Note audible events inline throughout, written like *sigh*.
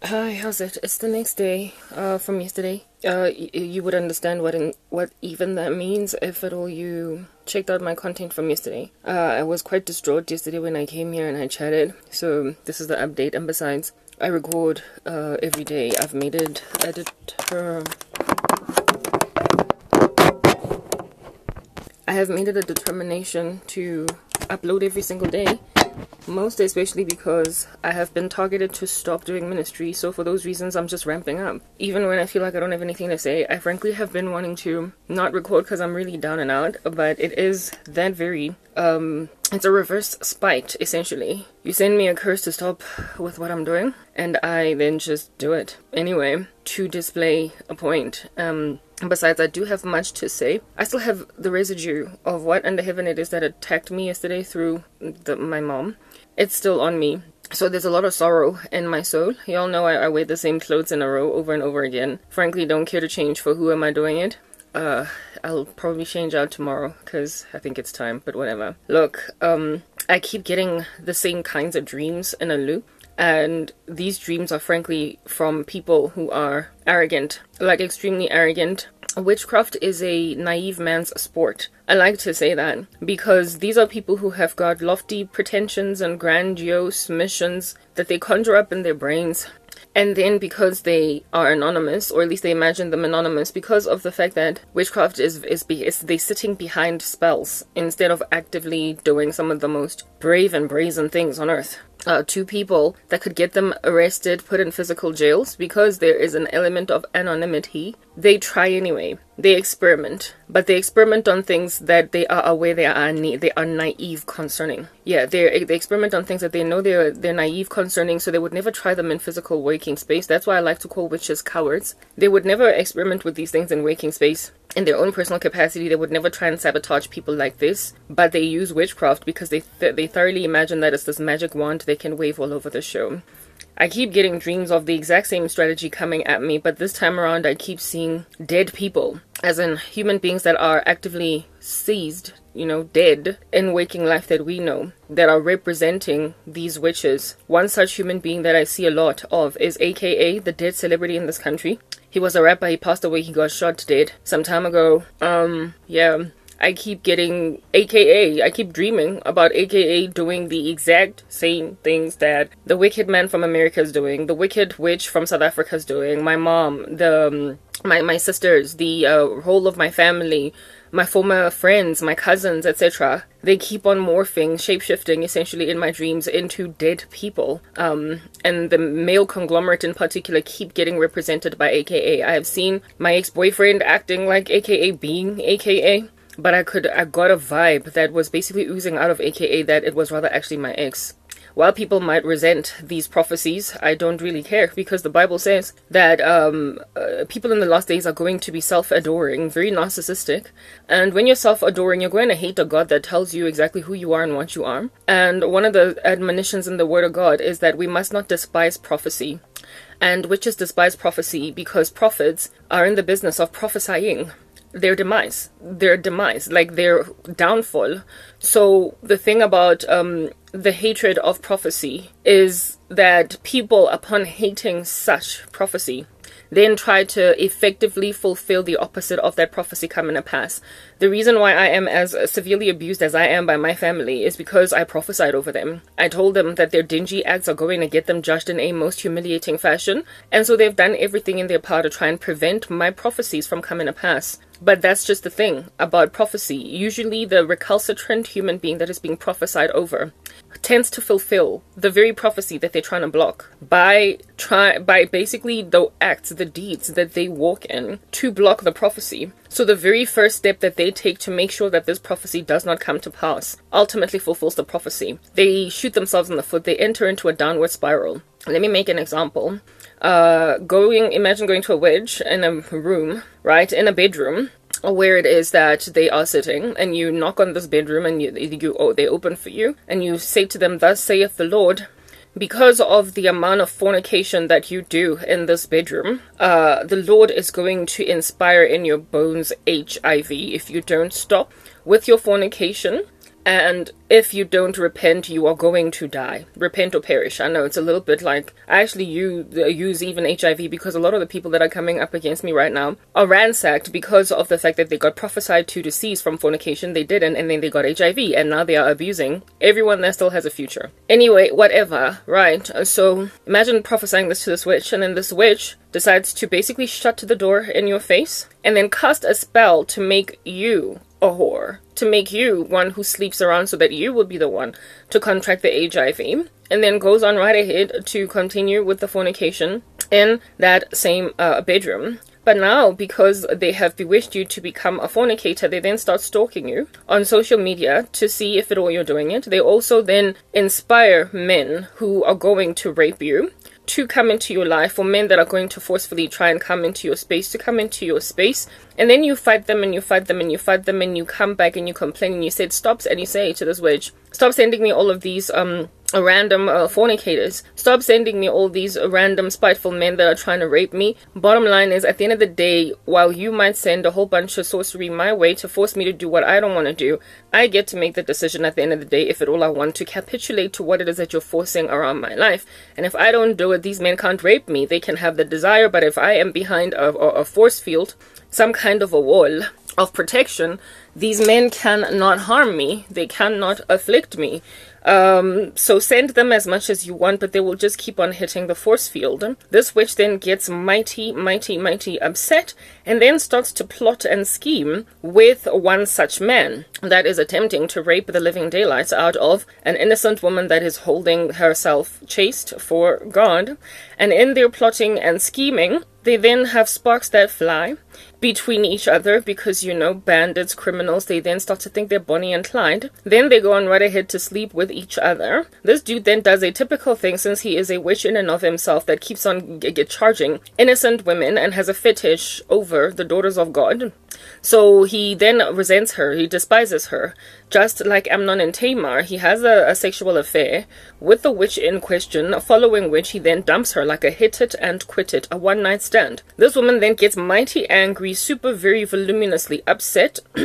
Hi, how's it? It's the next day uh, from yesterday. Uh, you would understand what in, what even that means if at all you checked out my content from yesterday. Uh, I was quite distraught yesterday when I came here and I chatted. So this is the update. And besides, I record uh, every day. I've made it. I have made it a determination to upload every single day most especially because I have been targeted to stop doing ministry, so for those reasons, I'm just ramping up. Even when I feel like I don't have anything to say, I frankly have been wanting to not record because I'm really down and out, but it is that very, um, it's a reverse spite, essentially. You send me a curse to stop with what I'm doing, and I then just do it. Anyway, to display a point, um, Besides, I do have much to say. I still have the residue of what under heaven it is that attacked me yesterday through the, my mom. It's still on me. So there's a lot of sorrow in my soul. Y'all know I, I wear the same clothes in a row over and over again. Frankly, don't care to change for who am I doing it. Uh, I'll probably change out tomorrow because I think it's time, but whatever. Look, um, I keep getting the same kinds of dreams in a loop and these dreams are frankly from people who are arrogant, like extremely arrogant. Witchcraft is a naive man's sport. I like to say that because these are people who have got lofty pretensions and grandiose missions that they conjure up in their brains. And then because they are anonymous, or at least they imagine them anonymous, because of the fact that witchcraft is is, is they sitting behind spells instead of actively doing some of the most brave and brazen things on earth uh, two people that could get them arrested, put in physical jails because there is an element of anonymity. They try anyway. They experiment, but they experiment on things that they are aware they are na- they are naive concerning. Yeah, they they experiment on things that they know they're they're naive concerning, so they would never try them in physical waking space. That's why I like to call witches cowards. They would never experiment with these things in waking space in their own personal capacity, they would never try and sabotage people like this, but they use witchcraft because they th- they thoroughly imagine that it's this magic wand they can wave all over the show. I keep getting dreams of the exact same strategy coming at me, but this time around I keep seeing dead people, as in human beings that are actively seized, you know, dead in waking life that we know, that are representing these witches. One such human being that I see a lot of is AKA, the dead celebrity in this country. He was a rapper. He passed away. He got shot dead some time ago. Um, yeah. I keep getting AKA, I keep dreaming about AKA doing the exact same things that the wicked man from America is doing, the wicked witch from South Africa is doing, my mom, the um, my my sisters, the uh, whole of my family, my former friends, my cousins, etc. They keep on morphing, shapeshifting essentially in my dreams into dead people. Um, and the male conglomerate in particular keep getting represented by AKA. I have seen my ex boyfriend acting like AKA being AKA. But I could, I got a vibe that was basically oozing out of AKA that it was rather actually my ex. While people might resent these prophecies, I don't really care because the Bible says that um, uh, people in the last days are going to be self adoring, very narcissistic. And when you're self adoring, you're going to hate a God that tells you exactly who you are and what you are. And one of the admonitions in the Word of God is that we must not despise prophecy. And witches despise prophecy because prophets are in the business of prophesying their demise their demise like their downfall so the thing about um the hatred of prophecy is that people upon hating such prophecy then try to effectively fulfill the opposite of that prophecy coming to pass. The reason why I am as severely abused as I am by my family is because I prophesied over them. I told them that their dingy acts are going to get them judged in a most humiliating fashion, and so they've done everything in their power to try and prevent my prophecies from coming to pass. But that's just the thing about prophecy. Usually, the recalcitrant human being that is being prophesied over tends to fulfill the very prophecy that they're trying to block by try by basically the acts, the deeds that they walk in to block the prophecy. So the very first step that they take to make sure that this prophecy does not come to pass ultimately fulfills the prophecy. They shoot themselves in the foot. They enter into a downward spiral. Let me make an example uh, going, imagine going to a wedge in a room, right, in a bedroom, where it is that they are sitting, and you knock on this bedroom, and you, you oh, they open for you, and you say to them, "Thus saith the Lord." Because of the amount of fornication that you do in this bedroom, uh, the Lord is going to inspire in your bones HIV if you don't stop with your fornication and if you don't repent, you are going to die. Repent or perish. I know it's a little bit like I actually use, uh, use even HIV because a lot of the people that are coming up against me right now are ransacked because of the fact that they got prophesied to decease from fornication. They didn't, and then they got HIV, and now they are abusing everyone that still has a future. Anyway, whatever, right? Uh, so imagine prophesying this to this witch, and then this witch decides to basically shut the door in your face and then cast a spell to make you a whore to make you one who sleeps around so that you will be the one to contract the HIV and then goes on right ahead to continue with the fornication in that same uh, bedroom. But now, because they have bewitched you to become a fornicator, they then start stalking you on social media to see if at all you're doing it. They also then inspire men who are going to rape you to come into your life or men that are going to forcefully try and come into your space to come into your space and then you fight them and you fight them and you fight them and you come back and you complain and you said stops and you say to this witch stop sending me all of these um random uh, fornicators. Stop sending me all these random spiteful men that are trying to rape me. Bottom line is, at the end of the day, while you might send a whole bunch of sorcery my way to force me to do what I don't want to do, I get to make the decision at the end of the day if at all I want to capitulate to what it is that you're forcing around my life. And if I don't do it, these men can't rape me. They can have the desire, but if I am behind a, a force field, some kind of a wall of protection, these men cannot harm me. They cannot afflict me. Um, so send them as much as you want, but they will just keep on hitting the force field. This witch then gets mighty, mighty, mighty upset and then starts to plot and scheme with one such man that is attempting to rape the living daylights out of an innocent woman that is holding herself chaste for God. And in their plotting and scheming, they then have sparks that fly between each other because, you know, bandits, criminals, they then start to think they're Bonnie and Clyde. Then they go on right ahead to sleep with each other. This dude then does a typical thing since he is a witch in and of himself that keeps on get charging innocent women and has a fetish over the daughters of God. So he then resents her, he despises her. Just like Amnon and Tamar, he has a, a, sexual affair with the witch in question, following which he then dumps her like a hit it and quit it, a one night stand. This woman then gets mighty angry, super very voluminously upset. *clears throat*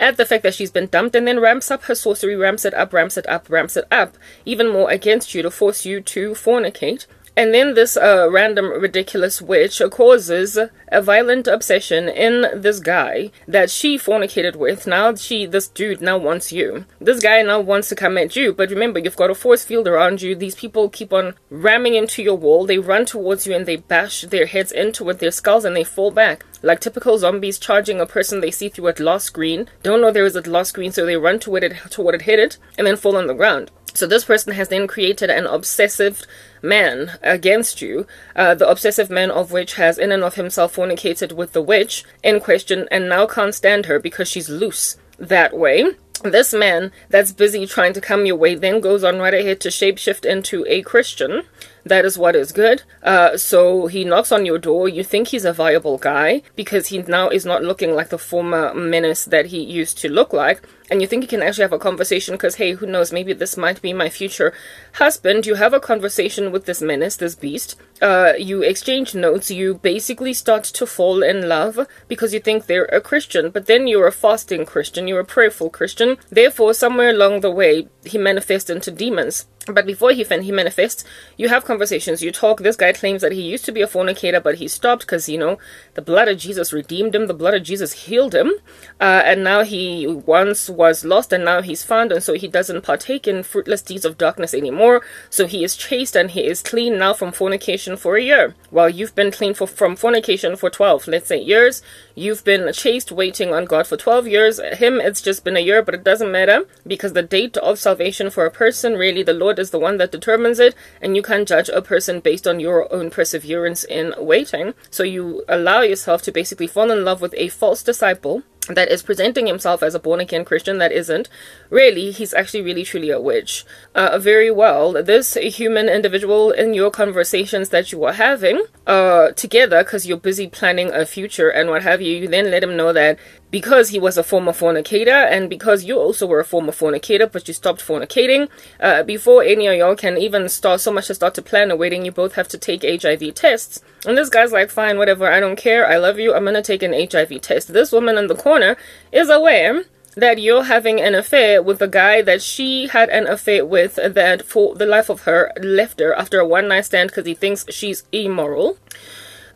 at the fact that she's been dumped and then ramps up her sorcery, ramps it up, ramps it up, ramps it up, even more against you to force you to fornicate. And then this uh, random ridiculous witch causes a violent obsession in this guy that she fornicated with. Now she, this dude now wants you. This guy now wants to come at you. But remember, you've got a force field around you. These people keep on ramming into your wall. They run towards you and they bash their heads into it, their skulls, and they fall back. Like typical zombies charging a person they see through a glass screen. Don't know there is a glass screen, so they run toward it, toward it, hit it, and then fall on the ground. So this person has then created an obsessive man against you, uh, the obsessive man of which has in and of himself fornicated with the witch in question and now can't stand her because she's loose that way. This man that's busy trying to come your way then goes on right ahead to shapeshift into a Christian that is what is good. Uh, so he knocks on your door. You think he's a viable guy because he now is not looking like the former menace that he used to look like. And you think you can actually have a conversation because, hey, who knows, maybe this might be my future husband. You have a conversation with this menace, this beast. Uh, you exchange notes. You basically start to fall in love because you think they're a Christian. But then you're a fasting Christian, you're a prayerful Christian. Therefore, somewhere along the way, he manifests into demons. But before he, fin- he manifests, you have conversations, you talk. This guy claims that he used to be a fornicator, but he stopped because, you know, the blood of Jesus redeemed him, the blood of Jesus healed him, uh, and now he once was lost and now he's found, and so he doesn't partake in fruitless deeds of darkness anymore. So he is chaste and he is clean now from fornication for a year. While you've been clean for, from fornication for 12, let's say, years, you've been chaste waiting on God for 12 years. Him, it's just been a year, but it doesn't matter because the date of salvation for a person, really, the Lord is the one that determines it, and you can't judge a person based on your own perseverance in waiting. So you allow yourself to basically fall in love with a false disciple that is presenting himself as a born again Christian that isn't. Really, he's actually really truly a witch. Uh, very well, this human individual in your conversations that you are having uh, together, because you're busy planning a future and what have you, you then let him know that because he was a former fornicator and because you also were a former fornicator but you stopped fornicating uh, before any of y'all can even start so much to start to plan a wedding you both have to take hiv tests and this guy's like fine whatever i don't care i love you i'm gonna take an hiv test this woman in the corner is aware that you're having an affair with a guy that she had an affair with that for the life of her left her after a one night stand because he thinks she's immoral.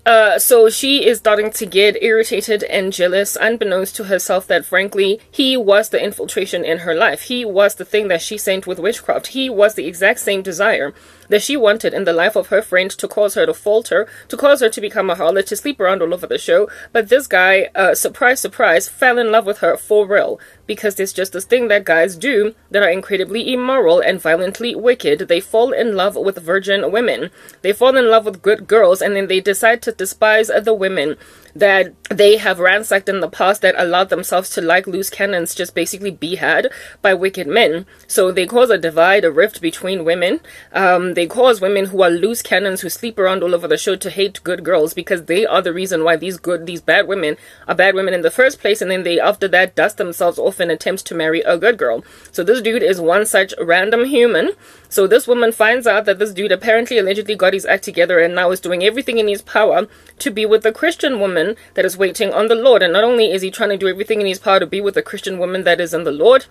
Uh, so she is starting to get irritated and jealous, unbeknownst to herself, that frankly, he was the infiltration in her life. He was the thing that she sent with witchcraft. He was the exact same desire that she wanted in the life of her friend to cause her to falter, to cause her to become a harlot, to sleep around all over the show. But this guy, uh, surprise, surprise, fell in love with her for real. Because there's just this thing that guys do that are incredibly immoral and violently wicked. They fall in love with virgin women. They fall in love with good girls and then they decide to despise the women that they have ransacked in the past that allowed themselves to like loose cannons just basically be had by wicked men. So they cause a divide, a rift between women. Um, they cause women who are loose cannons who sleep around all over the show to hate good girls because they are the reason why these good, these bad women are bad women in the first place. And then they, after that, dust themselves off in attempts to marry a good girl. So this dude is one such random human. So this woman finds out that this dude apparently allegedly got his act together and now is doing everything in his power to be with a Christian woman that is waiting on the Lord. And not only is he trying to do everything in his power to be with a Christian woman that is in the Lord,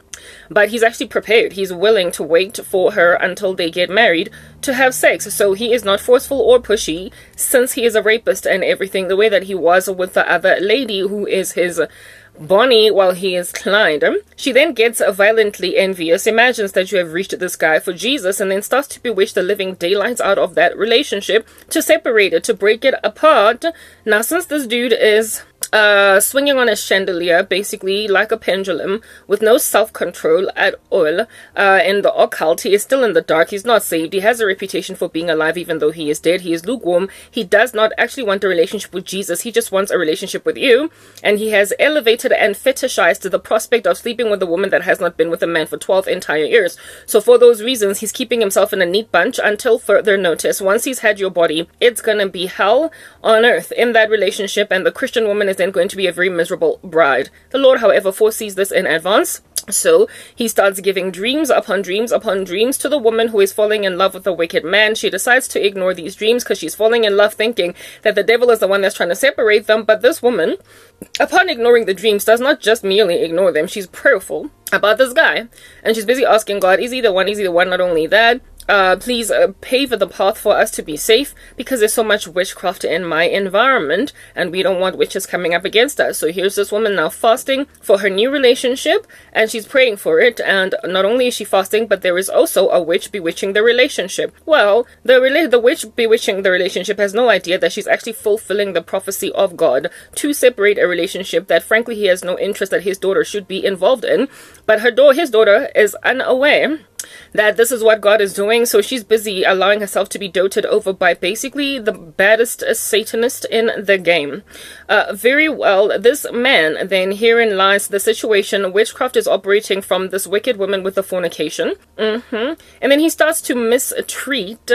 but he's actually prepared. He's willing to wait for her until they get married to have sex. So he is not forceful or pushy since he is a rapist and everything the way that he was with the other lady who is his Bonnie, while he is Clyde, um, she then gets violently envious, imagines that you have reached this guy for Jesus, and then starts to bewitch the living daylights out of that relationship to separate it, to break it apart. Now, since this dude is uh, swinging on a chandelier, basically like a pendulum, with no self-control at all. Uh, in the occult, he is still in the dark. He's not saved. He has a reputation for being alive, even though he is dead. He is lukewarm. He does not actually want a relationship with Jesus. He just wants a relationship with you. And he has elevated and fetishized the prospect of sleeping with a woman that has not been with a man for 12 entire years. So for those reasons, he's keeping himself in a neat bunch until further notice. Once he's had your body, it's gonna be hell on earth in that relationship, and the Christian woman is then going to be a very miserable bride. The Lord, however, foresees this in advance. So he starts giving dreams upon dreams upon dreams to the woman who is falling in love with a wicked man. She decides to ignore these dreams because she's falling in love thinking that the devil is the one that's trying to separate them. But this woman, upon ignoring the dreams, does not just merely ignore them. She's prayerful about this guy. And she's busy asking God, is he the one? Is he the one? Not only that, uh, please uh, pave the path for us to be safe because there's so much witchcraft in my environment and we don't want witches coming up against us. So here's this woman now fasting for her new relationship and she's praying for it. And not only is she fasting, but there is also a witch bewitching the relationship. Well, the, the witch bewitching the relationship has no idea that she's actually fulfilling the prophecy of God to separate a relationship that frankly he has no interest that his daughter should be involved in. But her do- his daughter is unaware that this is what God is doing. So she's busy allowing herself to be doted over by basically the baddest Satanist in the game. Uh, very well, this man, then herein lies the situation. Witchcraft is operating from this wicked woman with the fornication. Mm-hmm. And then he starts to mistreat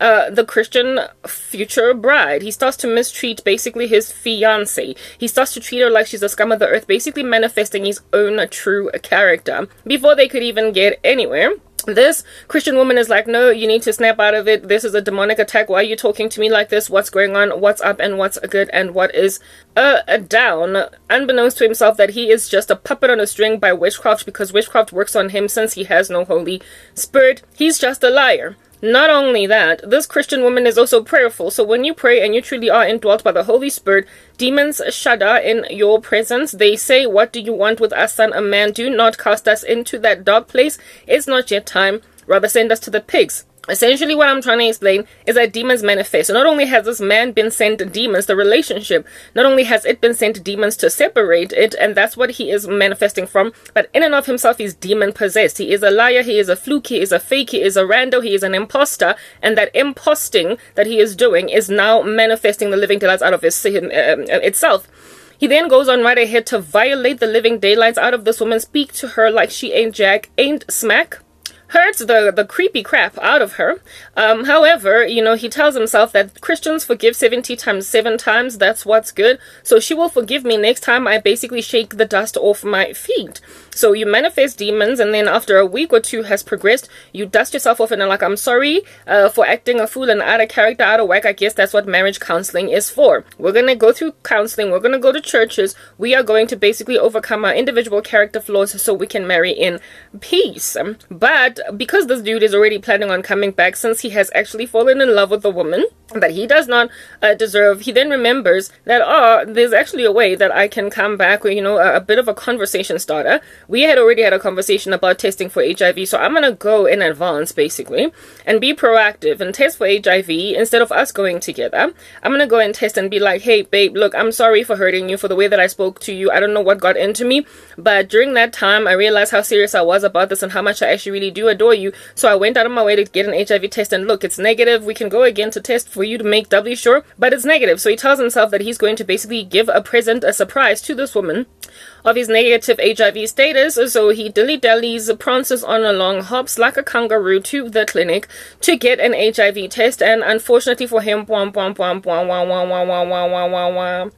uh, the Christian future bride. He starts to mistreat basically his fiance. He starts to treat her like she's a scum of the earth, basically manifesting his own true character. Before they could even get anywhere, this Christian woman is like, no, you need to snap out of it. This is a demonic attack. Why are you talking to me like this? What's going on? What's up and what's a good and what is uh, down? Unbeknownst to himself that he is just a puppet on a string by witchcraft because witchcraft works on him since he has no Holy Spirit. He's just a liar. Not only that, this Christian woman is also prayerful. So when you pray and you truly are indwelt by the Holy Spirit, demons shudder in your presence. They say, What do you want with us, son of man? Do not cast us into that dark place. It's not yet time. Rather send us to the pigs. Essentially, what I'm trying to explain is that demons manifest. So not only has this man been sent demons, the relationship, not only has it been sent demons to separate it, and that's what he is manifesting from, but in and of himself, he's demon possessed. He is a liar, he is a fluke, he is a fake, he is a rando, he is an imposter, and that imposting that he is doing is now manifesting the living daylights out of his, uh, itself. He then goes on right ahead to violate the living daylights out of this woman, speak to her like she ain't Jack, ain't smack hurts the, the creepy crap out of her. Um, however, you know, he tells himself that Christians forgive 70 times 7 times. That's what's good. So she will forgive me next time I basically shake the dust off my feet. So you manifest demons, and then after a week or two has progressed, you dust yourself off and are like, I'm sorry uh, for acting a fool and out of character, out of whack. I guess that's what marriage counseling is for. We're going to go through counseling. We're going to go to churches. We are going to basically overcome our individual character flaws so we can marry in peace. But because this dude is already planning on coming back since he has actually fallen in love with a woman that he does not uh, deserve, he then remembers that, oh, there's actually a way that I can come back with, you know, a, a bit of a conversation starter we had already had a conversation about testing for HIV, so I'm gonna go in advance basically and be proactive and test for HIV instead of us going together. I'm gonna go and test and be like, hey, babe, look, I'm sorry for hurting you for the way that I spoke to you. I don't know what got into me, but during that time, I realized how serious I was about this and how much I actually really do adore you. So I went out of my way to get an HIV test, and look, it's negative. We can go again to test for you to make doubly sure, but it's negative. So he tells himself that he's going to basically give a present, a surprise to this woman of his negative HIV status, so he dilly-dallies, prances on along, hops like a kangaroo to the clinic to get an HIV test, and unfortunately for him, wah.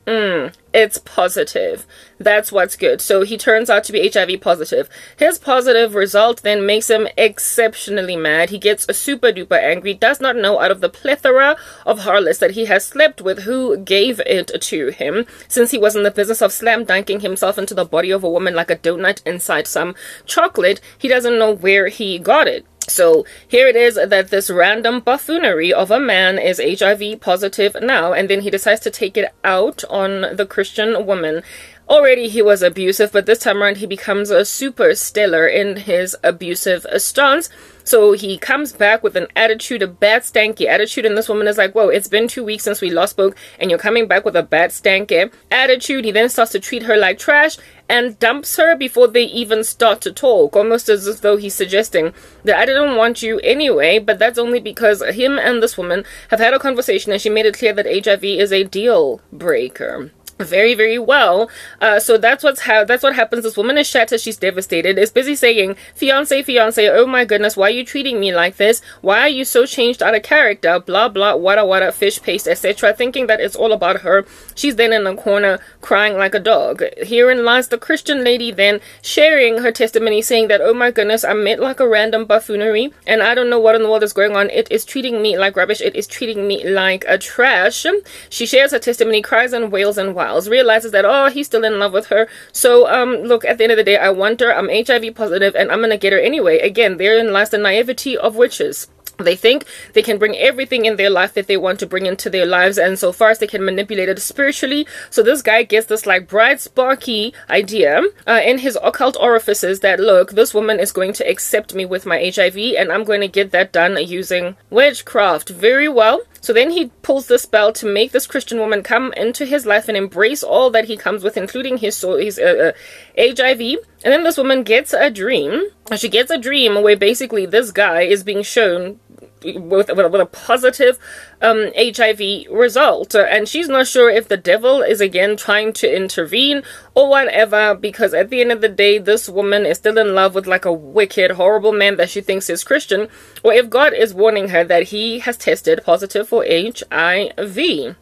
Mm it's positive. That's what's good. So he turns out to be HIV positive. His positive result then makes him exceptionally mad. He gets super duper angry, does not know out of the plethora of harlots that he has slept with who gave it to him, since he was in the business of slam dunking himself into the body of a woman like a donut inside some chocolate. He doesn't know where he got it. So here it is that this random buffoonery of a man is HIV positive now, and then he decides to take it out on the Christian woman. Already he was abusive, but this time around he becomes a super stellar in his abusive stance. So he comes back with an attitude, a bad stanky attitude, and this woman is like, Whoa, it's been two weeks since we last spoke, and you're coming back with a bad stanky attitude. He then starts to treat her like trash and dumps her before they even start to talk, almost as though he's suggesting that I didn't want you anyway, but that's only because him and this woman have had a conversation and she made it clear that HIV is a deal breaker very very well. Uh, so that's what's how that's what happens. This woman is shattered. She's devastated. Is busy saying fiance fiance oh my goodness why are you treating me like this? Why are you so changed out of character? Blah blah wada wada fish paste etc thinking that it's all about her. She's then in the corner crying like a dog. Herein lies the christian lady then sharing her testimony saying that oh my goodness i met like a random buffoonery and i don't know what in the world is going on. It is treating me like rubbish. It is treating me like a trash. She shares her testimony cries and wails and Wiles realizes that, oh, he's still in love with her. So, um, look, at the end of the day, I want her. I'm HIV positive and I'm going to get her anyway. Again, therein lies the naivety of witches. They think they can bring everything in their life that they want to bring into their lives, and so far as they can manipulate it spiritually. So this guy gets this like bright, sparky idea uh, in his occult orifices that look, this woman is going to accept me with my HIV, and I'm going to get that done using witchcraft. Very well. So then he pulls the spell to make this Christian woman come into his life and embrace all that he comes with, including his soul, his uh, uh, HIV. And then this woman gets a dream. She gets a dream where basically this guy is being shown with, with, with a positive um, HIV result. And she's not sure if the devil is again trying to intervene or whatever, because at the end of the day, this woman is still in love with like a wicked, horrible man that she thinks is Christian, or if God is warning her that he has tested positive for HIV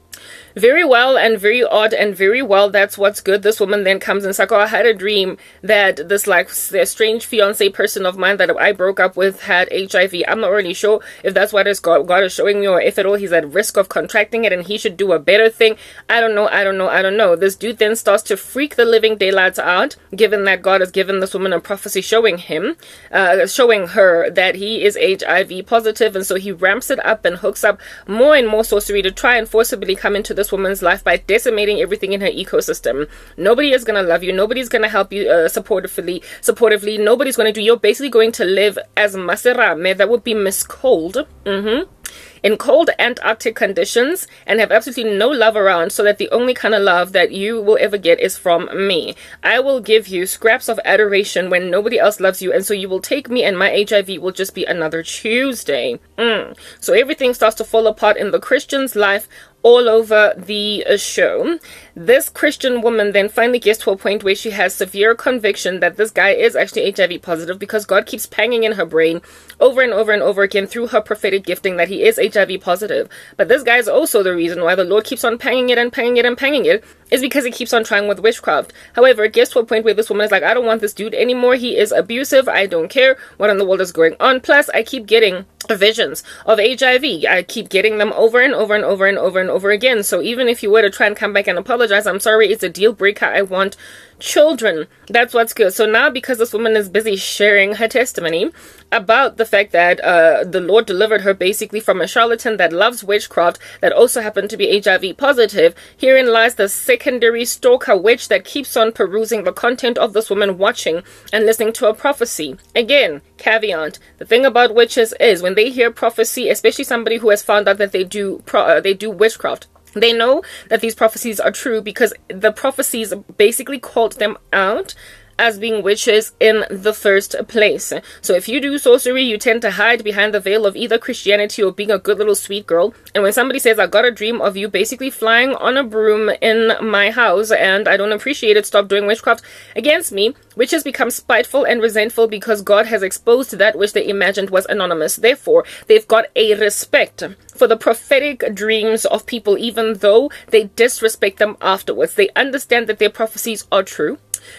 very well and very odd and very well that's what's good. This woman then comes and says oh i had a dream that this like strange fiance person of mine that i broke up with had hiv i'm not really sure if that's what is god, god is showing me or if at all he's at risk of contracting it and he should do a better thing. I don't know i don't know i don't know. This dude then starts to freak the living daylights out given that god has given this woman a prophecy showing him uh, showing her that he is hiv positive. And so he ramps it up and hooks up more and more sorcery to try and forcibly come into this woman's life by decimating everything in her ecosystem. Nobody is gonna love you. Nobody's gonna help you uh, supportively. Supportively, nobody's gonna do. You're basically going to live as Maserame. That would be Miss Cold. Mm-hmm in cold Antarctic conditions and have absolutely no love around, so that the only kind of love that you will ever get is from me. I will give you scraps of adoration when nobody else loves you, and so you will take me, and my HIV will just be another Tuesday. Mm. So everything starts to fall apart in the Christian's life all over the uh, show. This Christian woman then finally gets to a point where she has severe conviction that this guy is actually HIV positive because God keeps panging in her brain over and over and over again through her prophetic gifting that he is HIV positive. But this guy is also the reason why the Lord keeps on panging it and panging it and panging it is because he keeps on trying with witchcraft. However, it gets to a point where this woman is like, I don't want this dude anymore. He is abusive. I don't care what in the world is going on. Plus, I keep getting visions of HIV. I keep getting them over and over and over and over and over again. So even if you were to try and come back and apologize, I'm sorry, it's a deal breaker. I want children. That's what's good. So now, because this woman is busy sharing her testimony about the fact that uh, the Lord delivered her basically from a charlatan that loves witchcraft that also happened to be HIV positive, herein lies the secondary stalker witch that keeps on perusing the content of this woman watching and listening to a prophecy. Again, caveat: the thing about witches is when they hear prophecy, especially somebody who has found out that they do pro- uh, they do witchcraft they know that these prophecies are true because the prophecies basically called them out as being witches in the first place. So if you do sorcery, you tend to hide behind the veil of either Christianity or being a good little sweet girl. And when somebody says, I got a dream of you basically flying on a broom in my house and I don't appreciate it, stop doing witchcraft against me, witches become spiteful and resentful because God has exposed that which they imagined was anonymous. Therefore, they've got a respect for the prophetic dreams of people, even though they disrespect them afterwards. They understand that their prophecies are true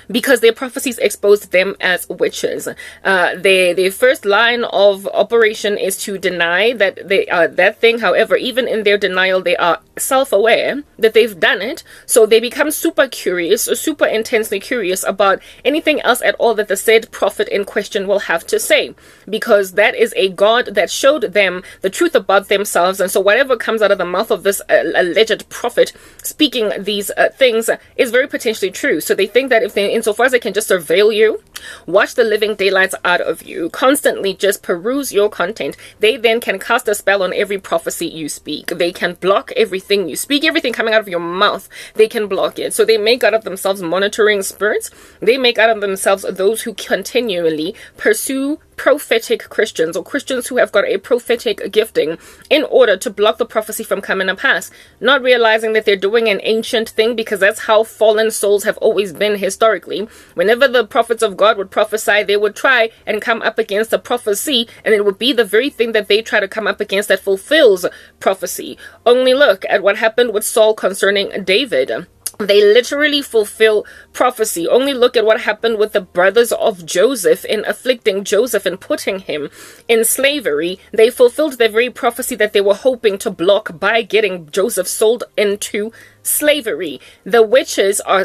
because their prophecies exposed them as witches. Uh, their their first line of operation is to deny that they are that thing. However, even in their denial, they are self-aware that they've done it, so they become super curious, super intensely curious about anything else at all that the said prophet in question will have to say, because that is a God that showed them the truth about themselves, and so whatever comes out of the mouth of this uh, alleged prophet speaking these uh, things is very potentially true. So they think that if they insofar as they can just surveil you, watch the living daylights out of you, constantly just peruse your content, they then can cast a spell on every prophecy you speak. They can block everything you speak, everything coming out of your mouth, they can block it. So they make out of themselves monitoring spirits. They make out of themselves those who continually pursue prophetic Christians or Christians who have got a prophetic gifting in order to block the prophecy from coming to pass, not realizing that they're doing an ancient thing because that's how fallen souls have always been historically. Whenever the prophets of God would prophesy, they would try and come up against a prophecy, and it would be the very thing that they try to come up against that fulfills prophecy. Only look at what happened with Saul concerning David. They literally fulfill prophecy. Only look at what happened with the brothers of Joseph in afflicting Joseph and putting him in slavery. They fulfilled the very prophecy that they were hoping to block by getting Joseph sold into slavery. The witches are,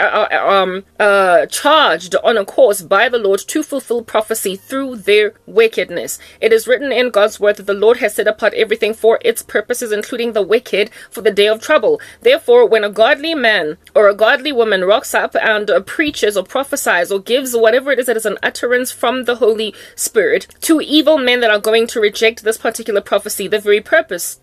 are um, uh, charged on a course by the Lord to fulfill prophecy through their wickedness. It is written in God's word that the Lord has set apart everything for its purposes, including the wicked, for the day of trouble. Therefore, when a godly man or a godly woman rocks up and uh, preaches or prophesies or gives whatever it is that is an utterance from the Holy Spirit to evil men that are going to reject this particular prophecy, the very purpose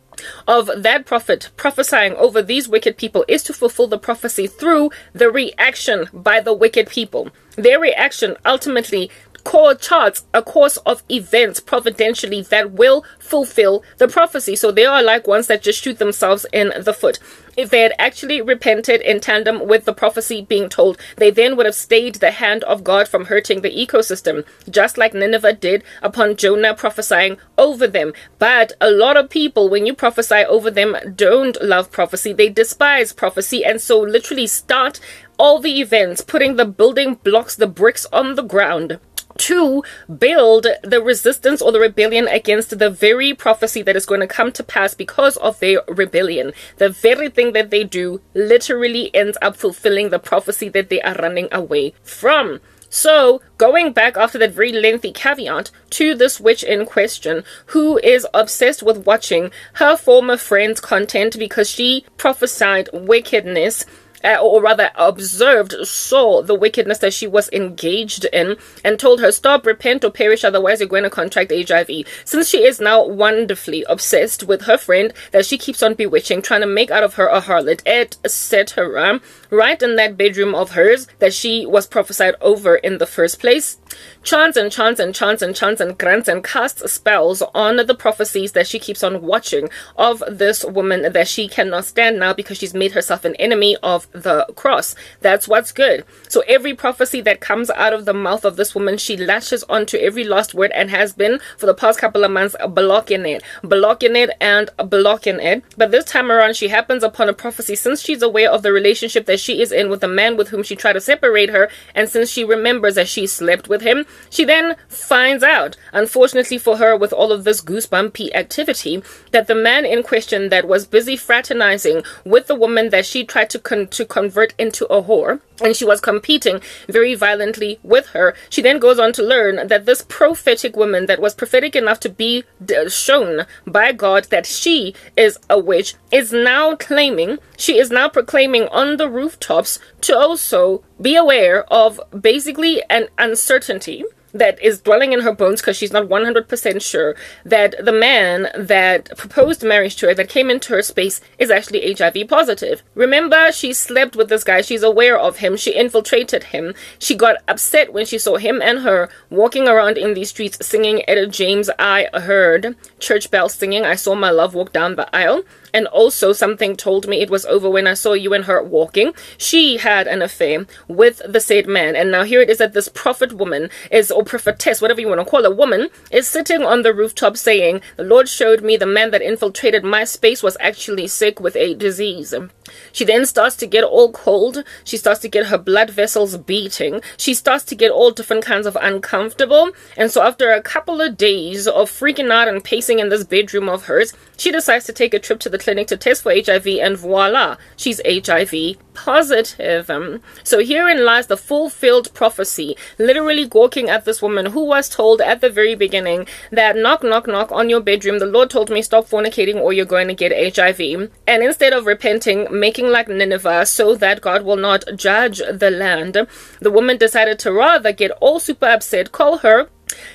of that prophet prophesying over these wicked people is to fulfill the prophecy through the reaction by the wicked people. Their reaction ultimately core charts a course of events providentially that will fulfill the prophecy. So they are like ones that just shoot themselves in the foot. If they had actually repented in tandem with the prophecy being told, they then would have stayed the hand of God from hurting the ecosystem, just like Nineveh did upon Jonah prophesying over them. But a lot of people, when you prophesy over them, don't love prophecy. They despise prophecy and so literally start all the events, putting the building blocks, the bricks on the ground to build the resistance or the rebellion against the very prophecy that is going to come to pass because of their rebellion. The very thing that they do literally ends up fulfilling the prophecy that they are running away from. So, going back after that very lengthy caveat to this witch in question, who is obsessed with watching her former friend's content because she prophesied wickedness uh, or rather observed, saw the wickedness that she was engaged in, and told her, Stop, repent, or perish, otherwise you're going to contract HIV. Since she is now wonderfully obsessed with her friend that she keeps on bewitching, trying to make out of her a harlot, etc., right in that bedroom of hers that she was prophesied over in the first place, chants and chants and chants and chants and grants and casts spells on the prophecies that she keeps on watching of this woman that she cannot stand now because she's made herself an enemy of the cross. That's what's good. So every prophecy that comes out of the mouth of this woman, she lashes onto every last word and has been for the past couple of months blocking it, blocking it, and blocking it. But this time around, she happens upon a prophecy since she's aware of the relationship that she is in with the man with whom she tried to separate her, and since she remembers that she slept with him, she then finds out, unfortunately for her, with all of this goosebumpy activity, that the man in question that was busy fraternizing with the woman that she tried to con- to convert into a whore, and she was competing very violently with her. She then goes on to learn that this prophetic woman that was prophetic enough to be shown by God that she is a witch is now claiming, she is now proclaiming on the rooftops to also be aware of basically an uncertainty that is dwelling in her bones because she's not 100% sure that the man that proposed marriage to her, that came into her space, is actually HIV positive. Remember, she slept with this guy. She's aware of him. She infiltrated him. She got upset when she saw him and her walking around in these streets singing Etta James. I heard church bells singing. I saw my love walk down the aisle and also something told me it was over when I saw you and her walking. She had an affair with the said man, and now here it is that this prophet woman is, or prophetess, whatever you want to call a woman, is sitting on the rooftop saying, The Lord showed me the man that infiltrated my space was actually sick with a disease. She then starts to get all cold. She starts to get her blood vessels beating. She starts to get all different kinds of uncomfortable. And so, after a couple of days of freaking out and pacing in this bedroom of hers, she decides to take a trip to the clinic to test for HIV, and voila, she's HIV positive. Um, so herein lies the fulfilled prophecy, literally gawking at this woman who was told at the very beginning that knock, knock, knock on your bedroom. The Lord told me stop fornicating or you're going to get HIV. And instead of repenting, making like Nineveh so that God will not judge the land, the woman decided to rather get all super upset, call her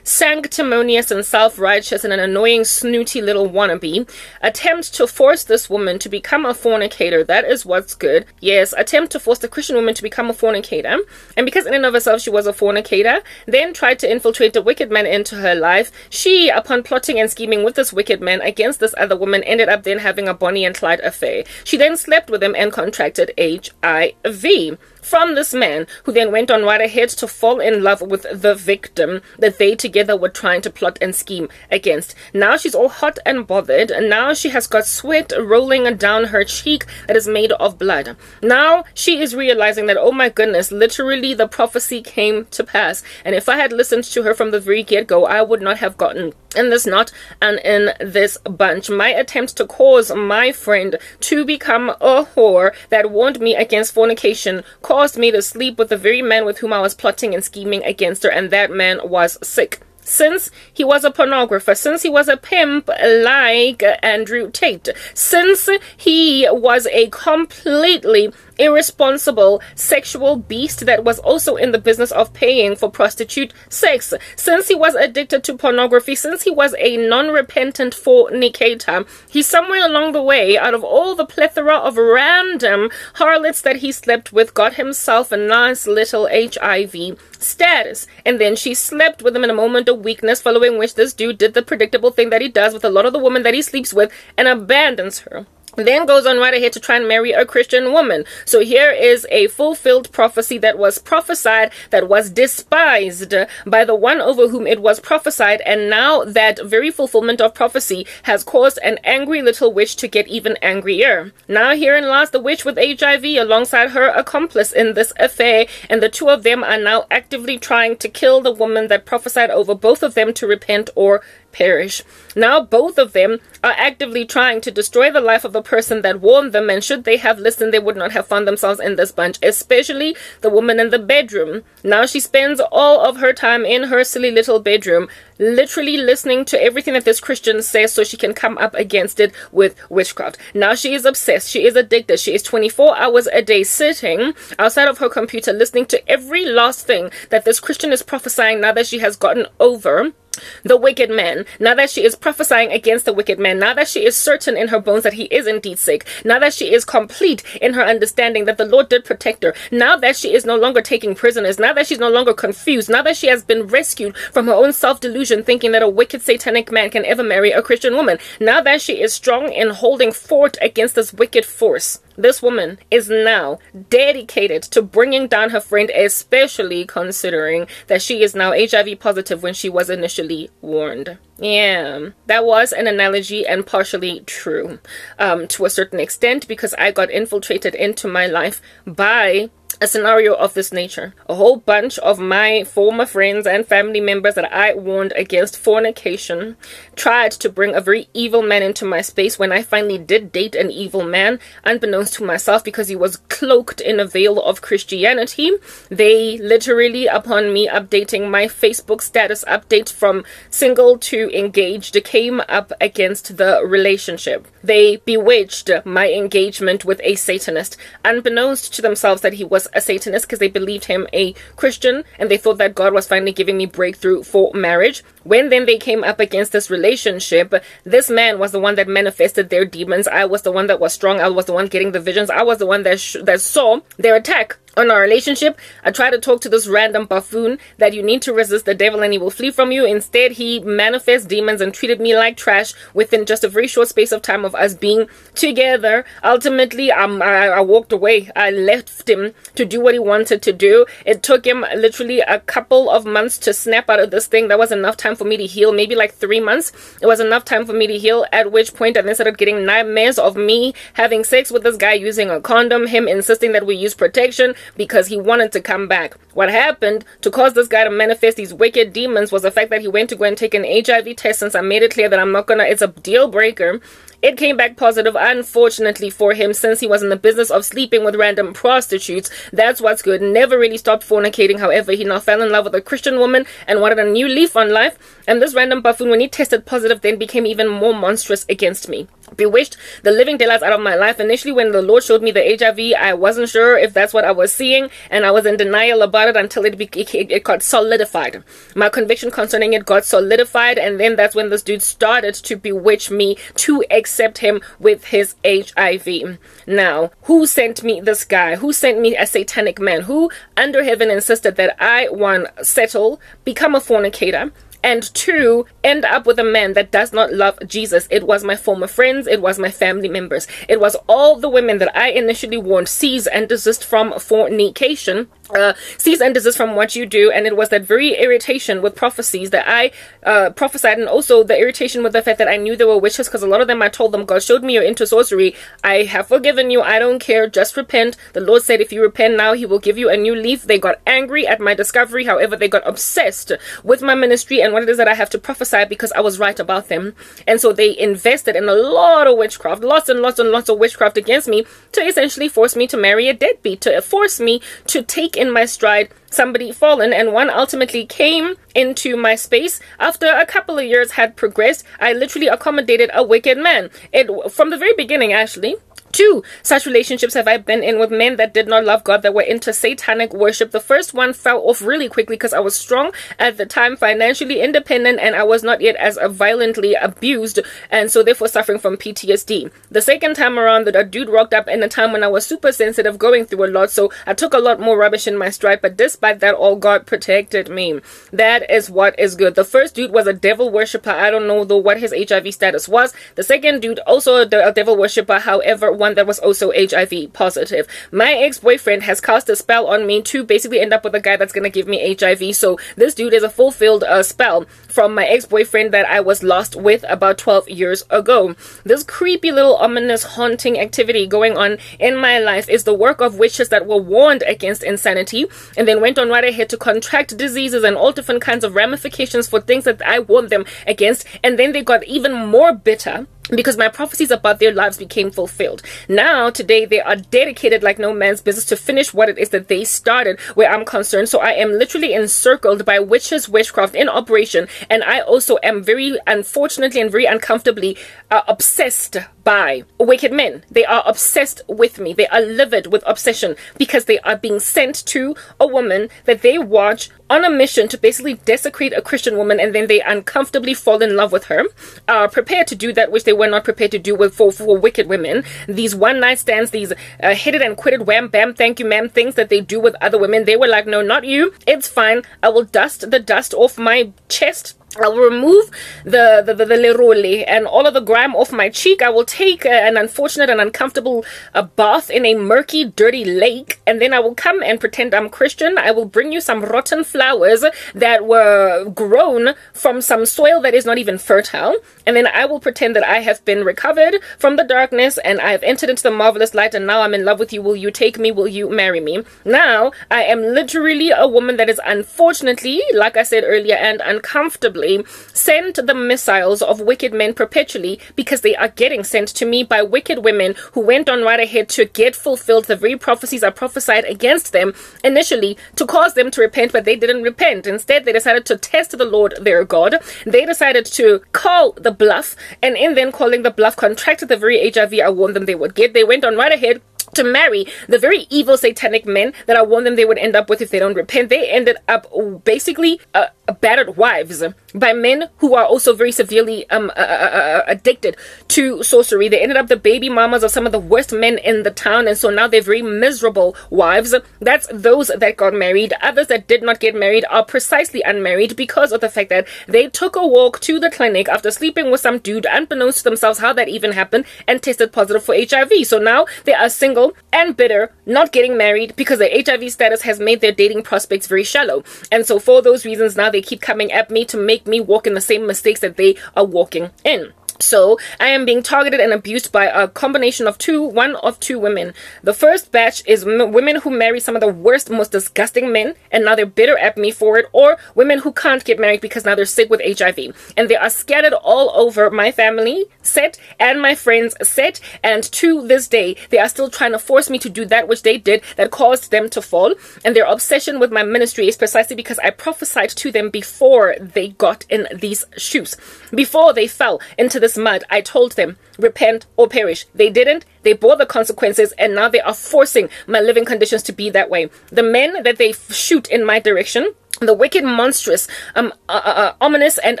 sanctimonious and self righteous and an annoying, snooty little wannabe, attempt to force this woman to become a fornicator. That is what's good. Yes, attempt to force the Christian woman to become a fornicator. And because in and of herself she was a fornicator, then tried to infiltrate the wicked man into her life. She, upon plotting and scheming with this wicked man against this other woman, ended up then having a Bonnie and Clyde affair. She then slept with him and contracted HIV from this man, who then went on right ahead to fall in love with the victim that they together were trying to plot and scheme against. Now she's all hot and bothered, and now she has got sweat rolling down her cheek that is made of blood. Now she is realizing that, oh my goodness, literally the prophecy came to pass. And if I had listened to her from the very get go, I would not have gotten in this knot and in this bunch. My attempt to cause my friend to become a whore that warned me against fornication caused me to sleep with the very man with whom I was plotting and scheming against her, and that man was sick since he was a pornographer, since he was a pimp like Andrew Tate, since he was a completely irresponsible sexual beast that was also in the business of paying for prostitute sex. Since he was addicted to pornography, since he was a non repentant fornicator, he somewhere along the way, out of all the plethora of random harlots that he slept with, got himself a nice little HIV status. And then she slept with him in a moment of weakness, following which this dude did the predictable thing that he does with a lot of the women that he sleeps with and abandons her then goes on right ahead to try and marry a Christian woman. So here is a fulfilled prophecy that was prophesied, that was despised by the one over whom it was prophesied, and now that very fulfillment of prophecy has caused an angry little witch to get even angrier. Now herein lies the witch with HIV alongside her accomplice in this affair, and the two of them are now actively trying to kill the woman that prophesied over both of them to repent or perish. Now both of them are actively trying to destroy the life of the person that warned them, and should they have listened, they would not have found themselves in this bunch, especially the woman in the bedroom. Now she spends all of her time in her silly little bedroom, literally listening to everything that this Christian says so she can come up against it with witchcraft. Now she is obsessed, she is addicted, she is 24 hours a day sitting outside of her computer listening to every last thing that this Christian is prophesying now that she has gotten over the wicked man, now that she is prophesying against the wicked man, now that she is certain in her bones that he is indeed sick, now that she is complete in her understanding that the Lord did protect her, now that she is no longer taking prisoners, now that she's no longer confused, now that she has been rescued from her own self delusion, thinking that a wicked satanic man can ever marry a Christian woman, now that she is strong in holding fort against this wicked force this woman is now dedicated to bringing down her friend, especially considering that she is now HIV positive when she was initially warned. Yeah, that was an analogy and partially true um, to a certain extent because I got infiltrated into my life by a scenario of this nature. A whole bunch of my former friends and family members that I warned against fornication tried to bring a very evil man into my space when I finally did date an evil man, unbeknownst to myself because he was cloaked in a veil of Christianity. They literally, upon me updating my Facebook status update from single to engaged, came up against the relationship. They bewitched my engagement with a Satanist, unbeknownst to themselves that he was a Satanist because they believed him a Christian and they thought that God was finally giving me breakthrough for marriage. When then they came up against this relationship, this man was the one that manifested their demons. I was the one that was strong. I was the one getting the visions. I was the one that that saw their attack on our relationship, I tried to talk to this random buffoon that you need to resist the devil and he will flee from you. Instead, he manifests demons and treated me like trash within just a very short space of time of us being together. Ultimately, um, I, I walked away. I left him to do what he wanted to do. It took him literally a couple of months to snap out of this thing. That was enough time for me to heal. Maybe like three months. It was enough time for me to heal. At which point, I then started getting nightmares of me having sex with this guy using a condom, him insisting that we use protection because he wanted to come back. What happened to cause this guy to manifest these wicked demons was the fact that he went to go and take an HIV test since I made it clear that I'm not gonna, it's a deal breaker. It came back positive, unfortunately for him, since he was in the business of sleeping with random prostitutes. That's what's good. Never really stopped fornicating. However, he now fell in love with a Christian woman and wanted a new leaf on life. And this random buffoon, when he tested positive, then became even more monstrous against me bewitched the living daylights out of my life. Initially, when the Lord showed me the HIV, I wasn't sure if that's what I was seeing, and I was in denial about it until it, be- it, it got solidified. My conviction concerning it got solidified, and then that's when this dude started to bewitch me to accept him with his HIV. Now, who sent me this guy? Who sent me a satanic man? Who under heaven insisted that I, one, settle, become a fornicator? And two, end up with a man that does not love Jesus. It was my former friends, it was my family members, it was all the women that I initially warned cease and desist from fornication uh, cease and desist from what you do. And it was that very irritation with prophecies that I uh, prophesied, and also the irritation with the fact that I knew they were witches because a lot of them I told them, God showed me you're into sorcery. I have forgiven you. I don't care. Just repent. The Lord said, if you repent now, He will give you a new leaf. They got angry at my discovery. However, they got obsessed with my ministry and what it is that I have to prophesy because I was right about them. And so they invested in a lot of witchcraft, lots and lots and lots of witchcraft against me to essentially force me to marry a deadbeat, to force me to take in my stride somebody fallen and one ultimately came into my space. After a couple of years had progressed i literally accommodated a wicked man. It from the very beginning actually Two such relationships have I been in with men that did not love God, that were into satanic worship. The first one fell off really quickly because I was strong at the time, financially independent, and I was not yet as violently abused, and so therefore suffering from PTSD. The second time around, that a dude rocked up in a time when I was super sensitive, going through a lot, so I took a lot more rubbish in my stride, but despite that, all God protected me. That is what is good. The first dude was a devil worshiper. I don't know though what his HIV status was. The second dude, also a devil worshiper, however, one that was also HIV positive. My ex boyfriend has cast a spell on me to basically end up with a guy that's gonna give me HIV. So this dude is a fulfilled uh, spell from my ex boyfriend that I was lost with about 12 years ago. This creepy little ominous haunting activity going on in my life is the work of witches that were warned against insanity and then went on right ahead to contract diseases and all different kinds of ramifications for things that I warned them against. And then they got even more bitter because my prophecies about their lives became fulfilled. Now, today, they are dedicated like no man's business to finish what it is that they started where I'm concerned. So I am literally encircled by witches, witchcraft in operation. And I also am very unfortunately and very uncomfortably uh, obsessed by wicked men. They are obsessed with me. They are livid with obsession because they are being sent to a woman that they watch on a mission to basically desecrate a Christian woman and then they uncomfortably fall in love with her, are prepared to do that which they were not prepared to do with for, for wicked women. These one night stands, these uh, hit it and quit it, wham, bam, thank you, ma'am, things that they do with other women. They were like, no, not you. It's fine. I will dust the dust off my chest I will remove the, the, the, the lerole and all of the grime off my cheek. I will take uh, an unfortunate and uncomfortable uh, bath in a murky, dirty lake. And then I will come and pretend I'm Christian. I will bring you some rotten flowers that were grown from some soil that is not even fertile. And then I will pretend that I have been recovered from the darkness and I have entered into the marvelous light. And now I'm in love with you. Will you take me? Will you marry me? Now I am literally a woman that is unfortunately, like I said earlier, and uncomfortably send the missiles of wicked men perpetually because they are getting sent to me by wicked women who went on right ahead to get fulfilled the very prophecies I prophesied against them initially to cause them to repent, but they didn't repent. Instead, they decided to test the Lord their God. They decided to call the bluff, and in then calling the bluff, contracted the very HIV I warned them they would get. They went on right ahead to marry the very evil satanic men that I warned them they would end up with if they don't repent. They ended up basically uh, battered wives by men who are also very severely um, uh, uh, uh, addicted to sorcery. They ended up the baby mamas of some of the worst men in the town, and so now they're very miserable wives. That's those that got married. Others that did not get married are precisely unmarried because of the fact that they took a walk to the clinic after sleeping with some dude, unbeknownst to themselves how that even happened, and tested positive for HIV. So now they are single and bitter, not getting married because their HIV status has made their dating prospects very shallow. And so for those reasons, now they keep coming at me to make me walk in the same mistakes that they are walking in. So I am being targeted and abused by a combination of two, one of two women. The first batch is women who marry some of the worst, most disgusting men, and now they're bitter at me for it, or women who can't get married because now they're sick with HIV. And they are scattered all over my family set and my friends set. And to this day, they are still trying to force me to do that which they did that caused them to fall. And their obsession with my ministry is precisely because I prophesied to them before they got in these shoes, before they fell into the this mud, I told them, repent or perish. They didn't. They bore the consequences, and now they are forcing my living conditions to be that way. The men that they shoot in my direction the wicked, monstrous, um, uh, uh, uh, ominous, and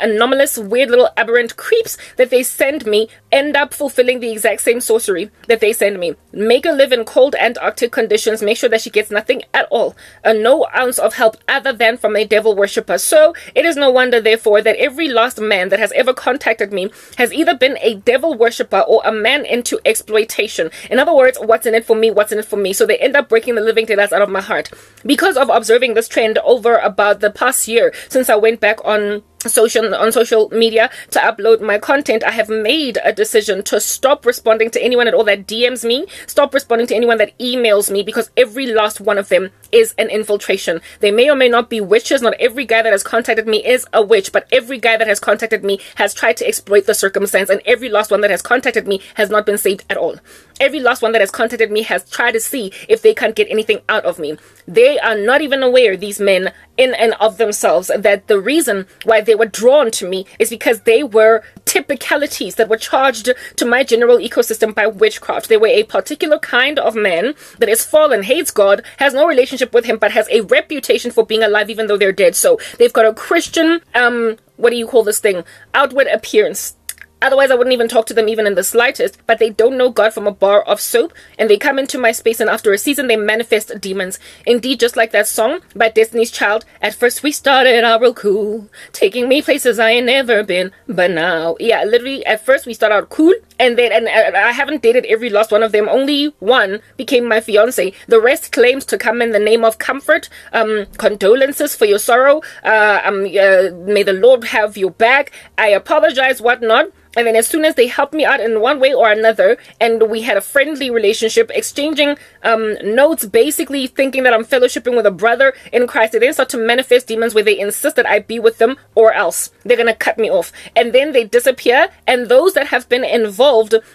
anomalous, weird little aberrant creeps that they send me end up fulfilling the exact same sorcery that they send me. Make her live in cold Antarctic conditions. Make sure that she gets nothing at all, uh, no ounce of help other than from a devil worshipper. So it is no wonder, therefore, that every last man that has ever contacted me has either been a devil worshipper or a man into exploitation. In other words, what's in it for me? What's in it for me? So they end up breaking the living daylights out of my heart because of observing this trend over about about the past year since I went back on social on social media to upload my content i have made a decision to stop responding to anyone at all that dms me stop responding to anyone that emails me because every last one of them is an infiltration. They may or may not be witches. Not every guy that has contacted me is a witch but every guy that has contacted me has tried to exploit the circumstance and every last one that has contacted me has not been saved at all. Every last one that has contacted me has tried to see if they can't get anything out of me. They are not even aware these men in and of themselves that the reason why they were drawn to me is because they were typicalities that were charged to my general ecosystem by witchcraft. They were a particular kind of man that is fallen, hates God, has no relationship with him, but has a reputation for being alive even though they're dead. So they've got a Christian, um, what do you call this thing? Outward appearance Otherwise, I wouldn't even talk to them even in the slightest. But they don't know God from a bar of soap, and they come into my space, and after a season, they manifest demons. Indeed, just like that song by Destiny's Child. At first, we started out real cool, taking me places I ain't never been. But now, yeah, literally, at first, we start out cool, and then and I haven't dated every last one of them. Only one became my fiance. The rest claims to come in the name of comfort, um, condolences for your sorrow. Uh, um, uh, may the Lord have your back. I apologize, whatnot. And then as soon as they helped me out in one way or another, and we had a friendly relationship, exchanging um, notes, basically thinking that I'm fellowshipping with a brother in Christ, they then start to manifest demons where they insist that I be with them or else they're to cut me off. And then they disappear. And those that have been involved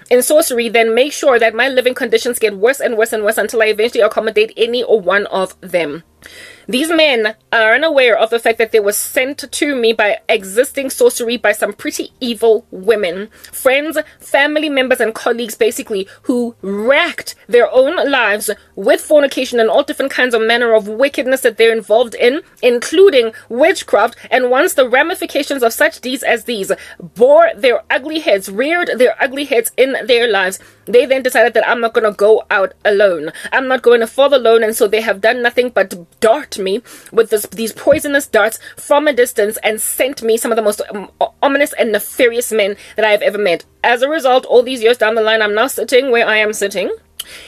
in sorcery then make sure that my living conditions get worse and worse and worse until I eventually accommodate any or one of them. These men are unaware of the fact that they were sent to me by existing sorcery by some pretty evil women, friends, family members, and colleagues, basically, who racked their own lives with fornication and all different kinds of manner of wickedness that they're involved in, including witchcraft. And once the ramifications of such deeds as these bore their ugly heads, reared their ugly heads in their lives, they then decided that I'm not going to go out alone. I'm not going to fall alone. And so they have done nothing but dart me with this, these poisonous darts from a distance and sent me some of the most um, ominous and nefarious men that I have ever met. As a result, all these years down the line, I'm now sitting where I am sitting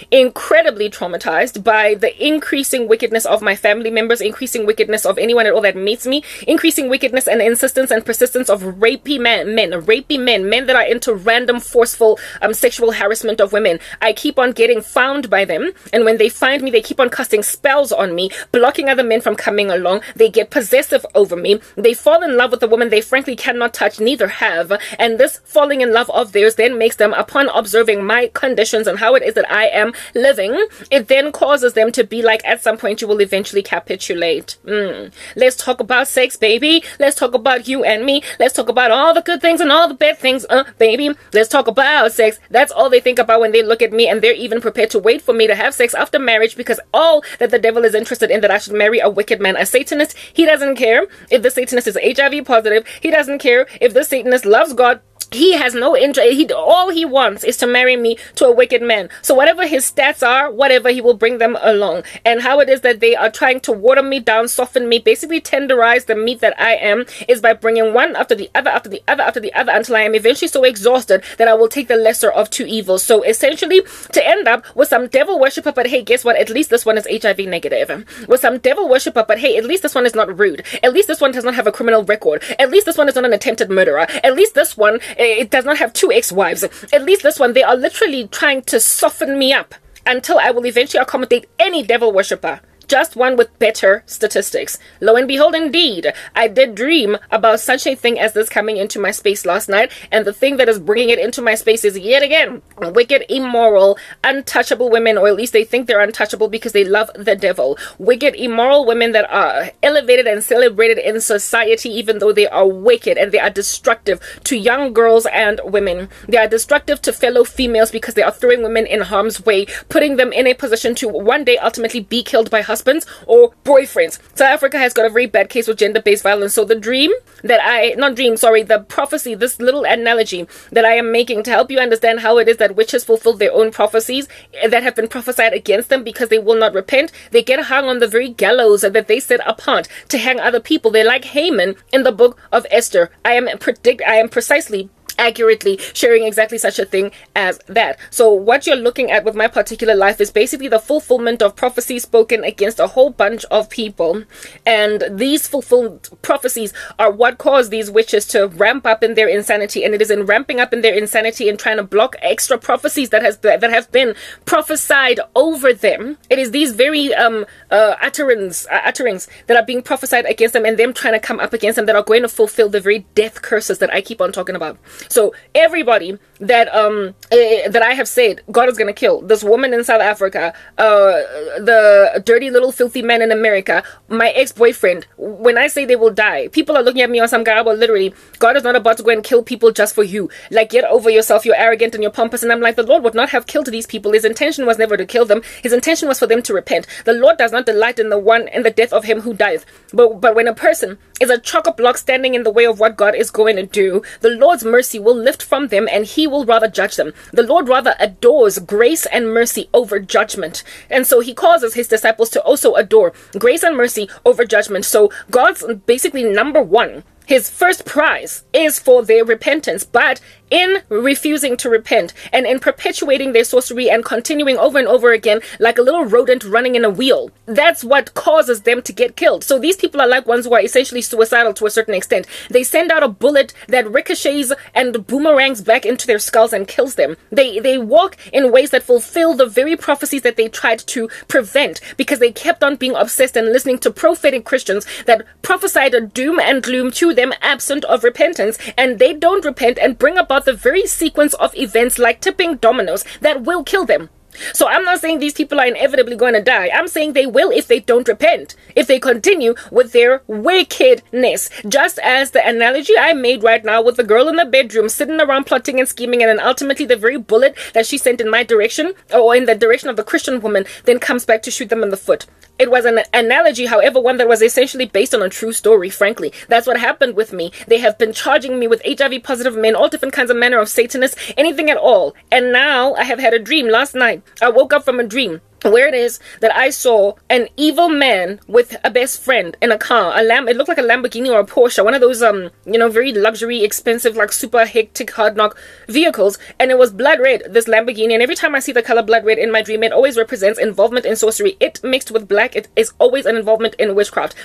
incredibly traumatized by the increasing wickedness of my family members, increasing wickedness of anyone at all that meets me, increasing wickedness and insistence and persistence of rapey men, men, rapey men, men that are into random forceful um, sexual harassment of women. I keep on getting found by them, and when they find me, they keep on casting spells on me, blocking other men from coming along. They get possessive over me. They fall in love with a woman they frankly cannot touch, neither have, and this falling in love of theirs then makes them, upon observing my conditions and how it is that I am living, it then causes them to be like, at some point, you will eventually capitulate. Mm. Let's talk about sex, baby. Let's talk about you and me. Let's talk about all the good things and all the bad things, uh, baby. Let's talk about sex. That's all they think about when they look at me, and they're even prepared to wait for me to have sex after marriage because all that the devil is interested in that I should marry a wicked man, a Satanist. He doesn't care if the Satanist is HIV positive. He doesn't care if the Satanist loves God he has no interest. He all he wants is to marry me to a wicked man. So whatever his stats are, whatever he will bring them along. And how it is that they are trying to water me down, soften me, basically tenderize the meat that I am, is by bringing one after the other, after the other, after the other, until I am eventually so exhausted that I will take the lesser of two evils. So essentially, to end up with some devil worshiper, but hey, guess what? At least this one is HIV negative. With some devil worshiper, but hey, at least this one is not rude. At least this one does not have a criminal record. At least this one is not an attempted murderer. At least this one it does not have two ex-wives. At least this one, they are literally trying to soften me up until I will eventually accommodate any devil worshipper just one with better statistics. Lo and behold, indeed, I did dream about such a thing as this coming into my space last night, and the thing that is bringing it into my space is yet again wicked, immoral, untouchable women, or at least they think they're untouchable because they love the devil. Wicked, immoral women that are elevated and celebrated in society, even though they are wicked and they are destructive to young girls and women. They are destructive to fellow females because they are throwing women in harm's way, putting them in a position to one day ultimately be killed by husbands husbands or boyfriends. South Africa has got a very bad case with gender based violence. So the dream that I, not dream, sorry, the prophecy, this little analogy that I am making to help you understand how it is that witches fulfill their own prophecies that have been prophesied against them because they will not repent. They get hung on the very gallows that they set apart to hang other people. They're like Haman in the book of Esther. I am predict, I am precisely accurately sharing exactly such a thing as that. So what you're looking at with my particular life is basically the fulfillment of prophecies spoken against a whole bunch of people. And these fulfilled prophecies are what caused these witches to ramp up in their insanity. And it is in ramping up in their insanity and trying to block extra prophecies that has that have been prophesied over them. It is these very um uh, utterings uh, utterings that are being prophesied against them and them trying to come up against them that are going to fulfill the very death curses that I keep on talking about. So everybody that um uh, that I have said God is gonna kill this woman in South Africa, uh, the dirty little filthy man in America, my ex boyfriend. When I say they will die, people are looking at me on some guy, but literally, God is not about to go and kill people just for you. Like get over yourself. You're arrogant and you're pompous. And I'm like, the Lord would not have killed these people. His intention was never to kill them. His intention was for them to repent. The Lord does not delight in the one in the death of him who dieth. But but when a person is a chock block standing in the way of what God is going to do, the Lord's mercy will lift from them and he will rather judge them. The Lord rather adores grace and mercy over judgment. And so he causes his disciples to also adore grace and mercy over judgment. So God's basically number one his first prize is for their repentance, but in refusing to repent and in perpetuating their sorcery and continuing over and over again like a little rodent running in a wheel. That's what causes them to get killed. So these people are like ones who are essentially suicidal to a certain extent. They send out a bullet that ricochets and boomerangs back into their skulls and kills them. They they walk in ways that fulfill the very prophecies that they tried to prevent because they kept on being obsessed and listening to prophetic Christians that prophesied a doom and gloom to them absent of repentance and they don't repent and bring about the very sequence of events like tipping dominoes that will kill them. So I'm not saying these people are inevitably going to die. I'm saying they will if they don't repent, if they continue with their wickedness. Just as the analogy I made right now with the girl in the bedroom sitting around plotting and scheming, and then ultimately the very bullet that she sent in my direction or in the direction of the Christian woman then comes back to shoot them in the foot. It was an analogy, however, one that was essentially based on a true story, frankly. That's what happened with me. They have been charging me with HIV positive men, all different kinds of manner of Satanists, anything at all. And now I have had a dream last night. I woke up from a dream where it is that I saw an evil man with a best friend in a car, a lamb. It looked like a Lamborghini or a Porsche, one of those um, you know, very luxury, expensive, like super hectic, hard knock vehicles, and it was blood red. This Lamborghini, and every time I see the color blood red in my dream, it always represents involvement in sorcery. It mixed with black, it is always an involvement in witchcraft.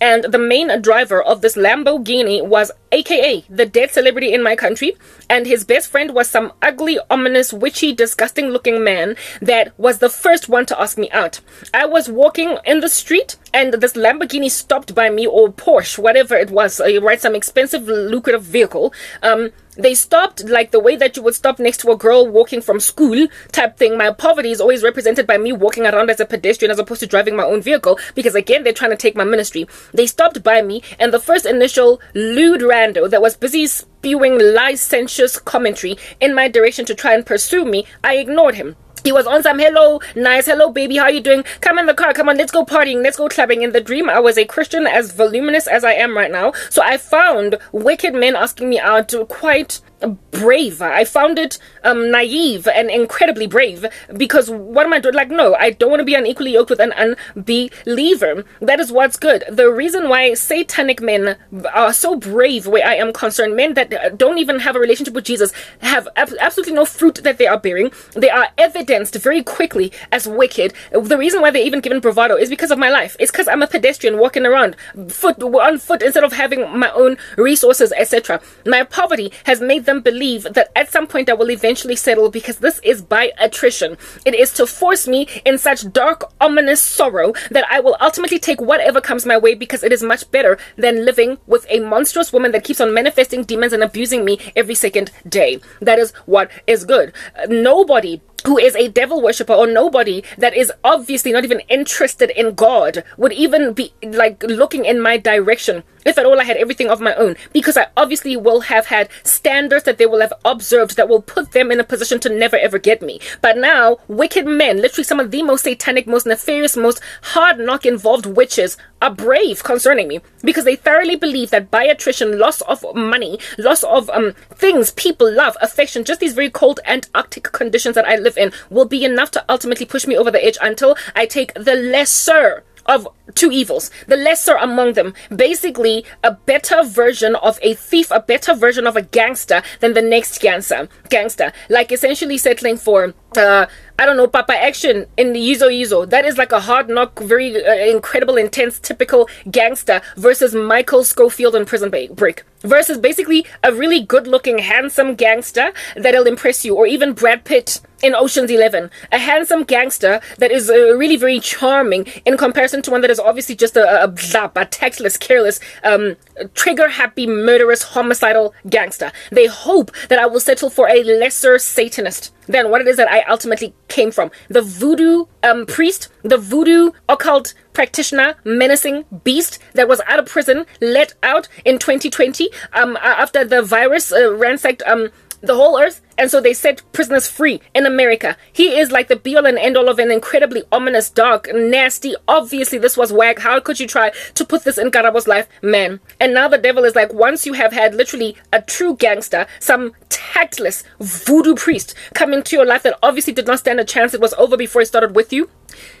And the main driver of this Lamborghini was aka the dead celebrity in my country, and his best friend was some ugly, ominous, witchy, disgusting looking man that was the first one to ask me out. I was walking in the street and this Lamborghini stopped by me, or Porsche, whatever it was, right, some expensive, lucrative vehicle. Um, they stopped like the way that you would stop next to a girl walking from school type thing. My poverty is always represented by me walking around as a pedestrian as opposed to driving my own vehicle because again they're trying to take my ministry. They stopped by me and the first initial lewd rando that was busy spewing licentious commentary in my direction to try and pursue me, I ignored him. He was on some hello, nice, hello baby, how you doing? Come in the car, come on, let's go partying, let's go clubbing. In the dream, I was a Christian as voluminous as I am right now. So I found wicked men asking me out to quite brave. I found it um, naive and incredibly brave because what am I doing? Like, no, I don't want to be unequally yoked with an unbeliever. That is what's good. The reason why satanic men are so brave, where I am concerned, men that don't even have a relationship with Jesus, have ab- absolutely no fruit that they are bearing. They are evidenced very quickly as wicked. The reason why they're even given bravado is because of my life. It's because I'm a pedestrian walking around foot on foot instead of having my own resources, etc. My poverty has made them believe that at some point I will eventually settle because this is by attrition. It is to force me in such dark, ominous sorrow that I will ultimately take whatever comes my way because it is much better than living with a monstrous woman that keeps on manifesting demons and abusing me every second day. That is what is good. Uh, nobody who is a devil worshiper or nobody that is obviously not even interested in God would even be like looking in my direction if at all I had everything of my own, because I obviously will have had standards that they will have observed that will put them in a position to never ever get me. But now, wicked men, literally some of the most satanic, most nefarious, most hard knock involved witches, are brave concerning me because they thoroughly believe that by attrition, loss of money, loss of um things people love, affection, just these very cold Antarctic conditions that I live in will be enough to ultimately push me over the edge until I take the lesser of two evils, the lesser among them. Basically, a better version of a thief, a better version of a gangster than the next gangster. Gangster, like essentially settling for, uh, I don't know, Papa action in the Yizo Yizo. That is like a hard knock, very uh, incredible, intense, typical gangster versus Michael Scofield in Prison Break. Versus basically a really good looking, handsome gangster that'll impress you, or even Brad Pitt in Ocean's Eleven. A handsome gangster that is uh, really very charming in comparison to one that is obviously just a, a a tactless, careless, um, trigger happy, murderous, homicidal gangster. They hope that I will settle for a lesser Satanist than what it is that I ultimately came from. The voodoo um, priest, the voodoo occult practitioner, menacing beast that was out of prison, let out in 2020 um, after the virus uh, ransacked um, the whole earth and so they set prisoners free in America. He is like the be all and end all of an incredibly ominous, dark, nasty. Obviously, this was whack. How could you try to put this in Karabo's life, man? And now the devil is like, once you have had literally a true gangster, some tactless voodoo priest come into your life that obviously did not stand a chance, it was over before it started with you.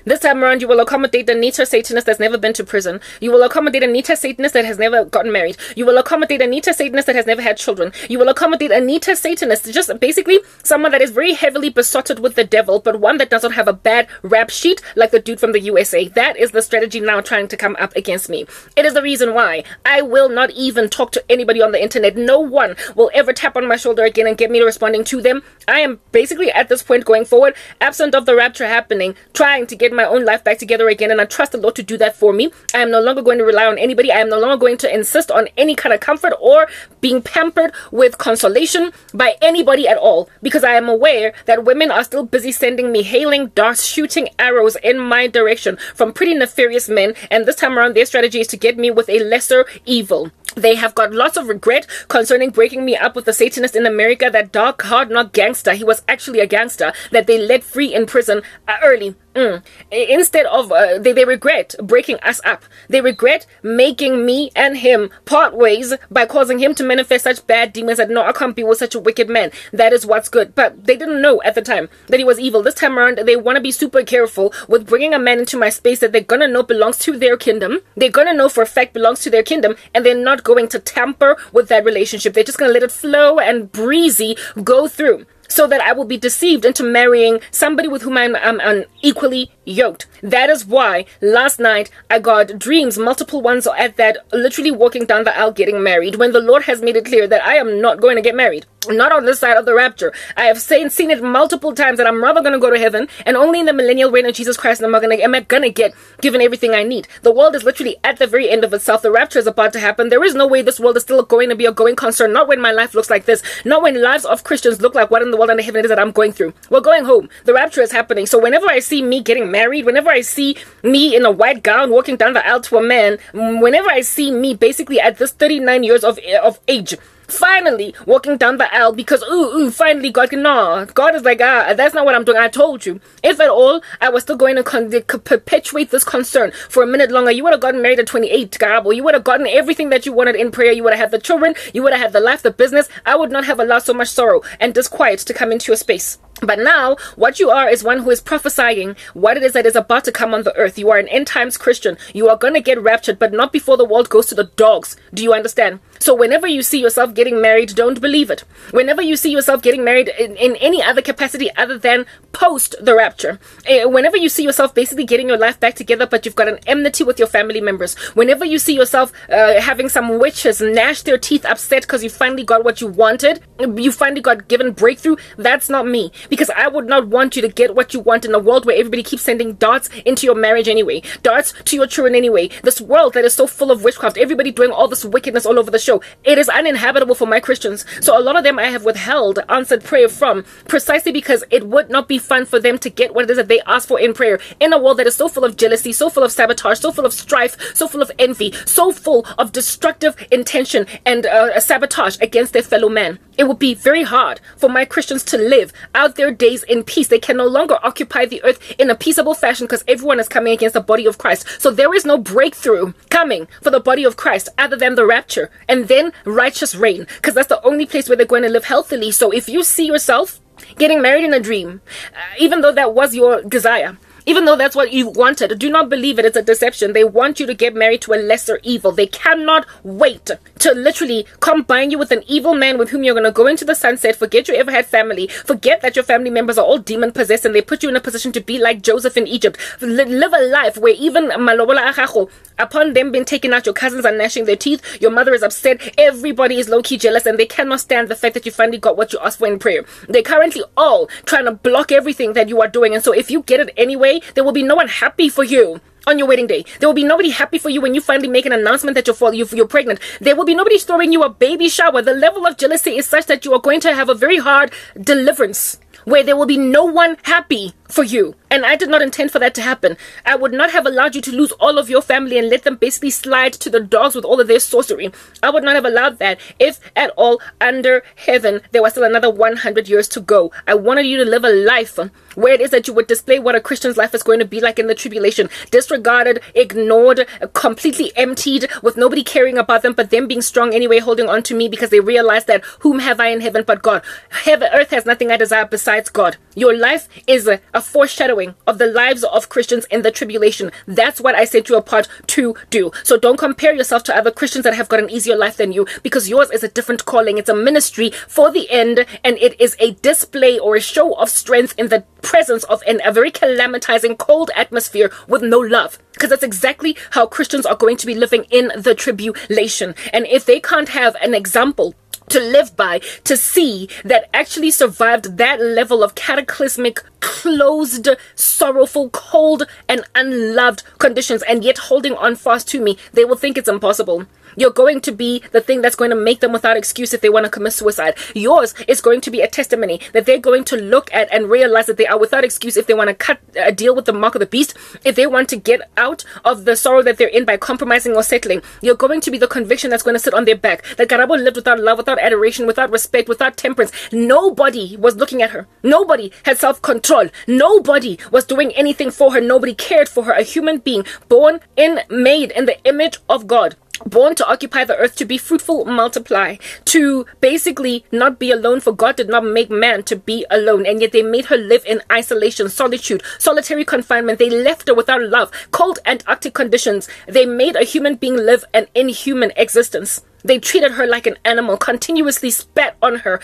This time around, you will accommodate the Nita Satanist that's never been to prison. You will accommodate a Nita Satanist that has never gotten married. You will accommodate a Nita Satanist that has never had children. You will accommodate a Nita Satanist, just basically someone that is very heavily besotted with the devil, but one that doesn't have a bad rap sheet like the dude from the USA. That is the strategy now trying to come up against me. It is the reason why I will not even talk to anybody on the internet. No one will ever tap on my shoulder again and get me responding to them. I am basically at this point going forward, absent of the rapture happening, trying to get my own life back together again, and I trust the Lord to do that for me. I am no longer going to rely on anybody. I am no longer going to insist on any kind of comfort or being pampered with consolation by anybody at all because I am aware that women are still busy sending me hailing darts, shooting arrows in my direction from pretty nefarious men, and this time around, their strategy is to get me with a lesser evil. They have got lots of regret concerning breaking me up with the Satanist in America, that dark, hard knock gangster. He was actually a gangster that they let free in prison uh, early. Mm. Instead of, uh, they, they regret breaking us up. They regret making me and him part ways by causing him to manifest such bad demons that no, I can't be with such a wicked man. That is what's good. But they didn't know at the time that he was evil. This time around, they want to be super careful with bringing a man into my space that they're gonna know belongs to their kingdom. They're gonna know for a fact belongs to their kingdom, and they're not going to tamper with that relationship. They're just gonna let it flow and breezy go through so that I will be deceived into marrying somebody with whom I'm, I'm unequally yoked. That is why last night I got dreams, multiple ones at that, literally walking down the aisle getting married, when the Lord has made it clear that I am not going to get married. Not on this side of the rapture. I have seen, seen it multiple times that I'm rather going to go to heaven, and only in the millennial reign of Jesus Christ am I going to am I going to get given everything I need. The world is literally at the very end of itself. The rapture is about to happen. There is no way this world is still going to be a going concern. Not when my life looks like this. Not when lives of Christians look like what in the world and the heaven it is that I'm going through. We're going home. The rapture is happening. So whenever I see me getting married, whenever I see me in a white gown walking down the aisle to a man, mm, whenever I see me basically at this 39 years of eh, of age finally walking down the aisle because ooh, ooh finally God can no God is like ah that's not what I'm doing I told you if at all I was still going to con- perpetuate this concern for a minute longer you would have gotten married at 28 Gabo you would have gotten everything that you wanted in prayer you would have had the children you would have had the life the business I would not have allowed so much sorrow and disquiet to come into your space but now, what you are is one who is prophesying what it is that is about to come on the earth. You are an end times Christian. You are going to get raptured, but not before the world goes to the dogs. Do you understand? So, whenever you see yourself getting married, don't believe it. Whenever you see yourself getting married in, in any other capacity other than post the rapture, eh, whenever you see yourself basically getting your life back together, but you've got an enmity with your family members, whenever you see yourself uh, having some witches gnash their teeth upset because you finally got what you wanted, you finally got given breakthrough, that's not me because I would not want you to get what you want in a world where everybody keeps sending darts into your marriage anyway, darts to your children anyway. This world that is so full of witchcraft, everybody doing all this wickedness all over the show. It is uninhabitable for my Christians. So a lot of them I have withheld answered prayer from precisely because it would not be fun for them to get what it is that they ask for in prayer in a world that is so full of jealousy, so full of sabotage, so full of strife, so full of envy, so full of destructive intention and uh, sabotage against their fellow man. It would be very hard for my Christians to live out their days in peace. They can no longer occupy the earth in a peaceable fashion because everyone is coming against the body of Christ. So there is no breakthrough coming for the body of Christ other than the rapture and then righteous reign because that's the only place where they're going to live healthily. So if you see yourself getting married in a dream, uh, even though that was your desire, even though that's what you wanted. Do not believe it. It's a deception. They want you to get married to a lesser evil. They cannot wait to literally combine you with an evil man with whom you're going to go into the sunset, forget you ever had family, forget that your family members are all demon possessed, and they put you in a position to be like Joseph in Egypt. Live a life where even Malobola Achacho, upon them being taken out, your cousins are gnashing their teeth, your mother is upset, everybody is low key jealous, and they cannot stand the fact that you finally got what you asked for in prayer. They're currently all trying to block everything that you are doing, and so if you get it anyway, there will be no one happy for you on your wedding day. There will be nobody happy for you when you finally make an announcement that you're, you're pregnant. There will be nobody throwing you a baby shower. The level of jealousy is such that you are going to have a very hard deliverance where there will be no one happy for you. And I did not intend for that to happen. I would not have allowed you to lose all of your family and let them basically slide to the dogs with all of their sorcery. I would not have allowed that if at all under heaven there was still another 100 years to go. I wanted you to live a life where it is that you would display what a Christian's life is going to be like in the tribulation. Disregarded, ignored, completely emptied, with nobody caring about them, but them being strong anyway, holding on to me because they realize that whom have I in heaven but God? Heaven, earth has nothing I desire besides God. Your life is a, a, foreshadowing of the lives of Christians in the tribulation. That's what I set you apart to do. So don't compare yourself to other Christians that have got an easier life than you because yours is a different calling. It's a ministry for the end and it is a display or a show of strength in the presence of an, a very calamitizing cold atmosphere with no love because that's exactly how Christians are going to be living in the tribulation. And if they can't have an example to live by to see that actually survived that level of cataclysmic, closed, sorrowful, cold, and unloved conditions and yet holding on fast to me, they will think it's impossible. You're going to be the thing that's going to make them without excuse if they want to commit suicide. Yours is going to be a testimony that they're going to look at and realize that they are without excuse if they want to cut a uh, deal with the mark of the beast, if they want to get out of the sorrow that they're in by compromising or settling. You're going to be the conviction that's going to sit on their back. That Karabo lived without love, without adoration, without respect, without temperance. Nobody was looking at her. Nobody had self control. Nobody was doing anything for her. Nobody cared for her. A human being born in, made in the image of God born to occupy the earth, to be fruitful, multiply, to basically not be alone, for God did not make man to be alone, and yet they made her live in isolation, solitude, solitary confinement. They left her without love, cold Antarctic conditions. They made a human being live an inhuman existence. They treated her like an animal, continuously spat on her,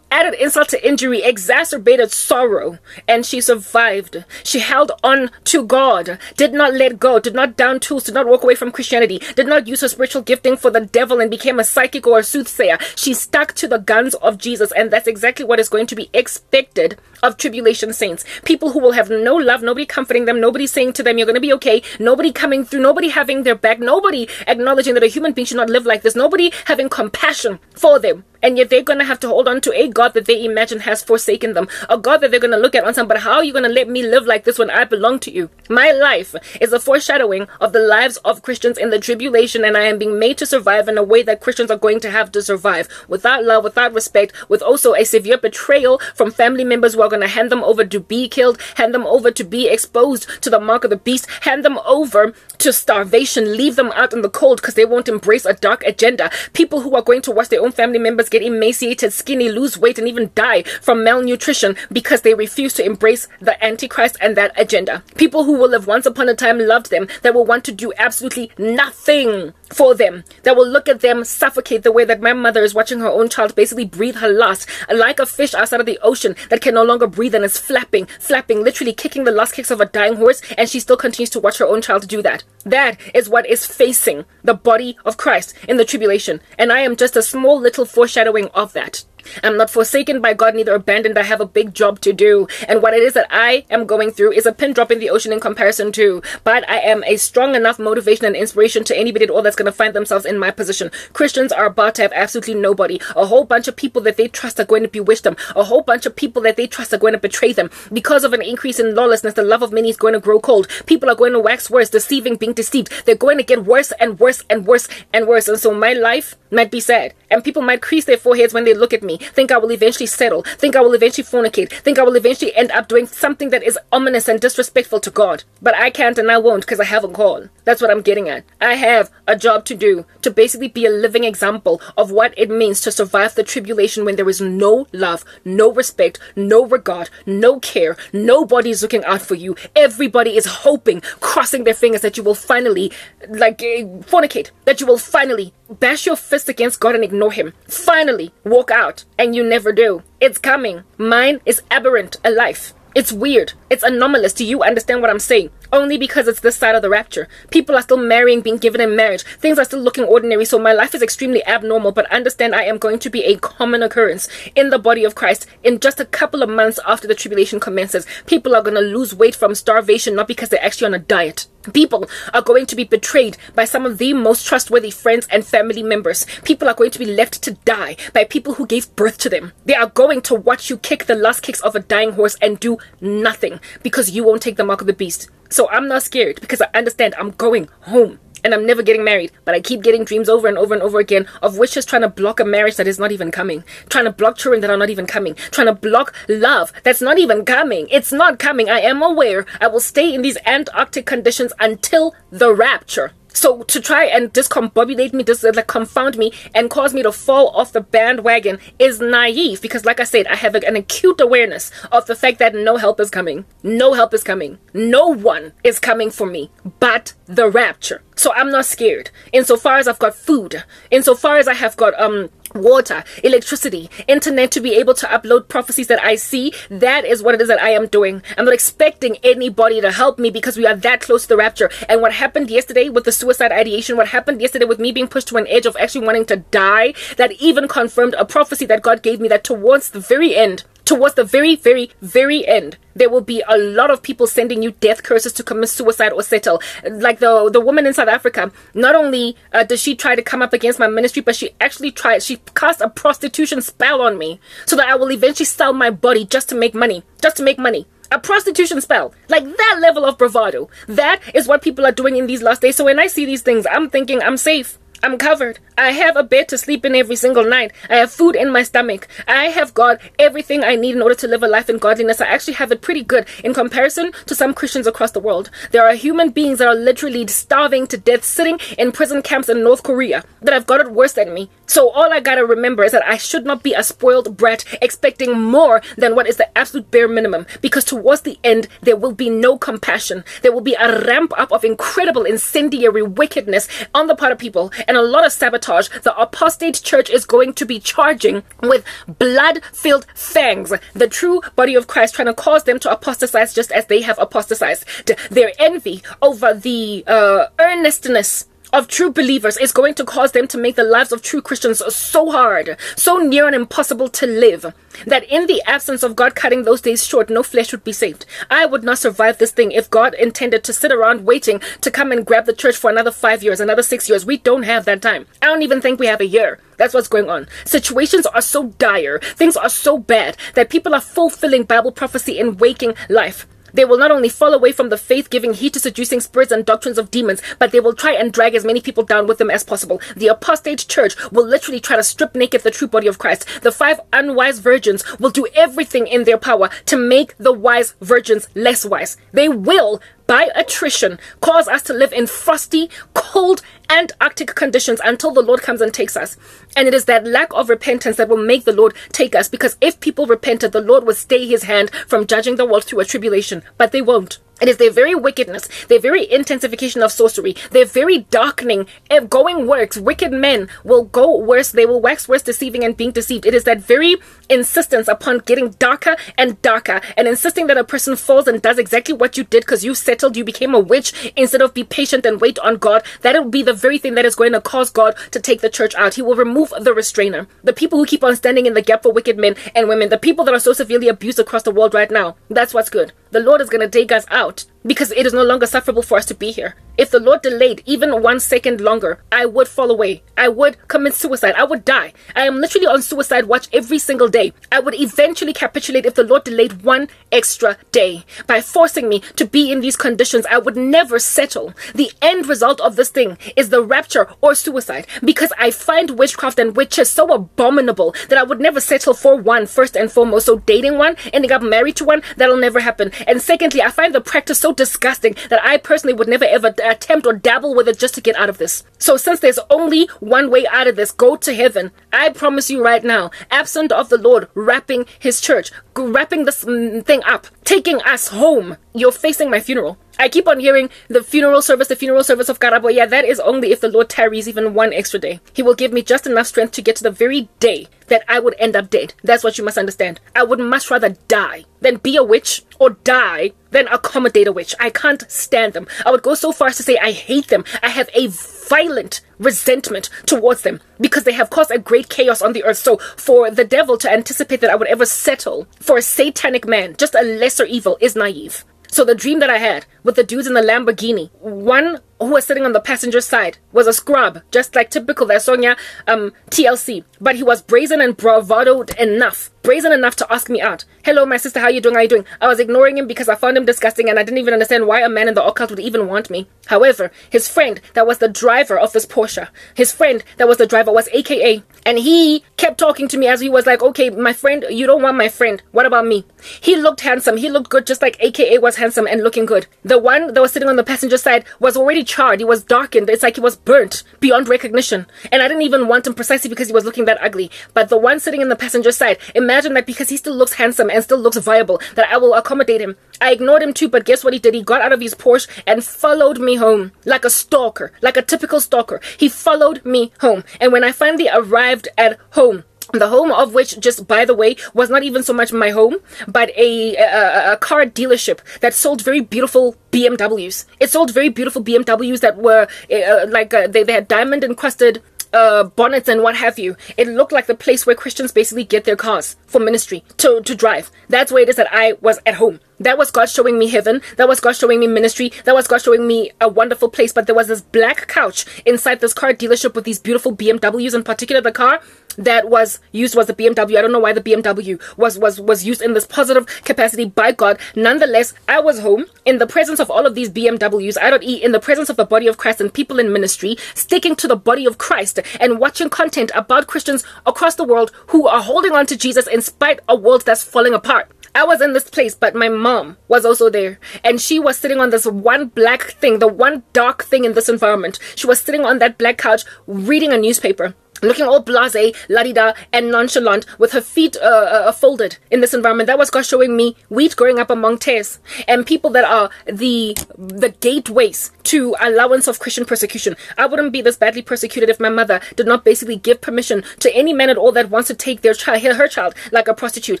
added insult to injury, exacerbated sorrow, and she survived. She held on to God, did not let go, did not down tools, did not walk away from Christianity, did not use her spiritual gifting for the devil and became a psychic or a soothsayer. She stuck to the guns of Jesus, and that's exactly what is going to be expected of tribulation saints. People who will have no love, nobody comforting them, nobody saying to them, You're going to be okay, nobody coming through, nobody having their back, nobody acknowledging that a human being should not live like this, nobody nobody having compassion for them and yet they're going to have to hold on to a God that they imagine has forsaken them, a God that they're going to look at on some. But how are you going to let me live like this when I belong to you? My life is a foreshadowing of the lives of Christians in the tribulation, and I am being made to survive in a way that Christians are going to have to survive without love, without respect, with also a severe betrayal from family members who are going to hand them over to be killed, hand them over to be exposed to the mark of the beast, hand them over to starvation, leave them out in the cold because they won't embrace a dark agenda. People who are going to watch their own family members get emaciated, skinny, lose weight, and even die from malnutrition because they refuse to embrace the Antichrist and that agenda. People who will have once upon a time loved them, that will want to do absolutely nothing for them, that will look at them suffocate the way that my mother is watching her own child basically breathe her last, like a fish outside of the ocean that can no longer breathe and is flapping, flapping, literally kicking the last kicks of a dying horse, and she still continues to watch her own child do that. That is what is facing the body of Christ in the tribulation, and I am just a small little foreshadowing of that. I'm not forsaken by God, neither abandoned. I have a big job to do. And what it is that I am going through is a pin drop in the ocean in comparison to. But I am a strong enough motivation and inspiration to anybody at all that's going to find themselves in my position. Christians are about to have absolutely nobody. A whole bunch of people that they trust are going to bewitch them. A whole bunch of people that they trust are going to betray them. Because of an increase in lawlessness, the love of many is going to grow cold. People are going to wax worse, deceiving, being deceived. They're going to get worse and worse and worse and worse. And so my life might be sad. And people might crease their foreheads when they look at me, think I will eventually settle, think I will eventually fornicate, think I will eventually end up doing something that is ominous and disrespectful to God. But I can't and I won't because I have a call. That's what I'm getting at. I have a job to do to basically be a living example of what it means to survive the tribulation when there is no love, no respect, no regard, no care, nobody's looking out for you. Everybody is hoping, crossing their fingers that you will finally, like, eh, fornicate, that you will finally bash your fist against God and ignore Him. Finally, walk out, and you never do. It's coming. Mine is aberrant, a life. It's weird. It's anomalous. Do you understand what I'm saying? Only because it's this side of the rapture. People are still marrying, being given in marriage. Things are still looking ordinary. So my life is extremely abnormal. But understand I am going to be a common occurrence in the body of Christ in just a couple of months after the tribulation commences. People are going to lose weight from starvation, not because they're actually on a diet. People are going to be betrayed by some of the most trustworthy friends and family members. People are going to be left to die by people who gave birth to them. They are going to watch you kick the last kicks of a dying horse and do nothing because you won't take the mark of the beast. So I'm not scared because I understand I'm going home and I'm never getting married. But I keep getting dreams over and over and over again of wishes trying to block a marriage that is not even coming, trying to block children that are not even coming, trying to block love that's not even coming. It's not coming. I am aware I will stay in these Antarctic conditions until the rapture. So to try and discombobulate me, just like confound me and cause me to fall off the bandwagon is naive because like I said, I have an acute awareness of the fact that no help is coming. No help is coming. No one is coming for me but the rapture. So I'm not scared. Insofar as I've got food, insofar as I have got um water, electricity, internet to be able to upload prophecies that I see. That is what it is that I am doing. I'm not expecting anybody to help me because we are that close to the rapture. And what happened yesterday with the suicide ideation, what happened yesterday with me being pushed to an edge of actually wanting to die, that even confirmed a prophecy that God gave me that towards the very end, towards the very, very, very end, there will be a lot of people sending you death curses to commit suicide or settle. Like the the woman in South Africa, not only uh, does she try to come up against my ministry, but she actually tried. She cast a prostitution spell on me so that I will eventually sell my body just to make money, just to make money a prostitution spell like that level of bravado that is what people are doing in these last days so when i see these things i'm thinking i'm safe I'm covered. I have a bed to sleep in every single night. I have food in my stomach. I have got everything I need in order to live a life in godliness. I actually have it pretty good in comparison to some Christians across the world. There are human beings that are literally starving to death, sitting in prison camps in North Korea that have got it worse than me. So all I gotta remember is that I should not be a spoiled brat expecting more than what is the absolute bare minimum because towards the end there will be no compassion. There will be a ramp up of incredible incendiary wickedness on the part of people and a lot of sabotage. The apostate church is going to be charging with blood filled fangs the true body of Christ, trying to cause them to apostatize just as they have apostatized. Their envy over the uh, earnestness of true believers is going to cause them to make the lives of true Christians so hard, so near and impossible to live, that in the absence of God cutting those days short, no flesh would be saved. I would not survive this thing if God intended to sit around waiting to come and grab the church for another five years, another six years. We don't have that time. I don't even think we have a year. That's what's going on. Situations are so dire, things are so bad that people are fulfilling Bible prophecy in waking life. They will not only fall away from the faith, giving heed to seducing spirits and doctrines of demons, but they will try and drag as many people down with them as possible. The apostate church will literally try to strip naked the true body of Christ. The five unwise virgins will do everything in their power to make the wise virgins less wise. They will by attrition cause us to live in frosty, cold, and arctic conditions until the Lord comes and takes us. And it is that lack of repentance that will make the Lord take us because if people repented, the Lord would stay his hand from judging the world through a tribulation, but they won't. It is their very wickedness, their very intensification of sorcery, their very darkening, eh, going works. Wicked men will go worse, they will wax worse, deceiving and being deceived. It is that very insistence upon getting darker and darker and insisting that a person falls and does exactly what you did because you settled, you became a witch instead of be patient and wait on God. That will be the very thing that is going to cause God to take the church out. He will remove the restrainer. The people who keep on standing in the gap for wicked men and women, the people that are so severely abused across the world right now, that's what's good. The Lord is going to take us out out because it is no longer sufferable for us to be here. If the Lord delayed even one second longer, I would fall away. I would commit suicide. I would die. I am literally on suicide watch every single day. I would eventually capitulate if the Lord delayed one extra day. By forcing me to be in these conditions, I would never settle. The end result of this thing is the rapture or suicide because I find witchcraft and witches so abominable that I would never settle for one first and foremost. So dating one, ending up married to one, that'll never happen. And secondly, I find the practice so disgusting that I personally would never ever attempt or dabble with it just to get out of this. So since there's only one way out of this, go to heaven. I promise you right now, absent of the Lord wrapping his church, wrapping this mm, thing up, taking us home, you're facing my funeral. I keep on hearing the funeral service, the funeral service of Karabo. Yeah, that is only if the Lord tarries even one extra day. He will give me just enough strength to get to the very day that I would end up dead. That's what you must understand. I would much rather die than be a witch or die than accommodate a witch. I can't stand them. I would go so far as to say I hate them. I have a violent resentment towards them because they have caused a great chaos on the earth. So, for the devil to anticipate that I would ever settle for a satanic man, just a lesser evil, is naive. So the dream that I had with the dudes in the Lamborghini, one who was sitting on the passenger side was a scrub, just like typical that Sonia um TLC. But he was brazen and bravadoed enough, brazen enough to ask me out. Hello, my sister, how you doing? How you doing? I was ignoring him because I found him disgusting and I didn't even understand why a man in the occult would even want me. However, his friend that was the driver of this Porsche, his friend that was the driver was AKA, and he kept talking to me as he was like, okay, my friend, you don't want my friend. What about me? He looked handsome. He looked good just like AKA was handsome and looking good. The one that was sitting on the passenger side was already charred. He was darkened. It's like he was burnt beyond recognition. And I didn't even want him precisely because he was looking that ugly. But the one sitting in the passenger side, imagine that because he still looks handsome and still looks viable, that I will accommodate him. I ignored him too, but guess what he did? He got out of his Porsche and followed me home like a stalker, like a typical stalker. He followed me home. And when I finally arrived at home, the home of which just by the way was not even so much my home but a, a, a car dealership that sold very beautiful bmws it sold very beautiful bmws that were uh, like uh, they, they had diamond encrusted uh, bonnets and what have you. It looked like the place where Christians basically get their cars for ministry to, to drive. That's where it is that I was at home. That was God showing me heaven. That was God showing me ministry. That was God showing me a wonderful place. But there was this black couch inside this car dealership with these beautiful BMWs, in particular the car that was used was the BMW. I don't know why the BMW was was was used in this positive capacity by God. Nonetheless, I was home in the presence of all of these BMWs. I don't eat in the presence of the body of Christ and people in ministry, sticking to the body of Christ and watching content about Christians across the world who are holding on to Jesus in spite of a world that's falling apart. I was in this place, but my mom was also there. And she was sitting on this one black thing, the one dark thing in this environment. She was sitting on that black couch reading a newspaper looking all blase, la-di-da, and nonchalant, with her feet uh, uh, folded in this environment. That was God showing me wheat growing up among tares, and people that are the the gateways to allowance of Christian persecution. I wouldn't be this badly persecuted if my mother did not basically give permission to any man at all that wants to take their child, her child, like a prostitute,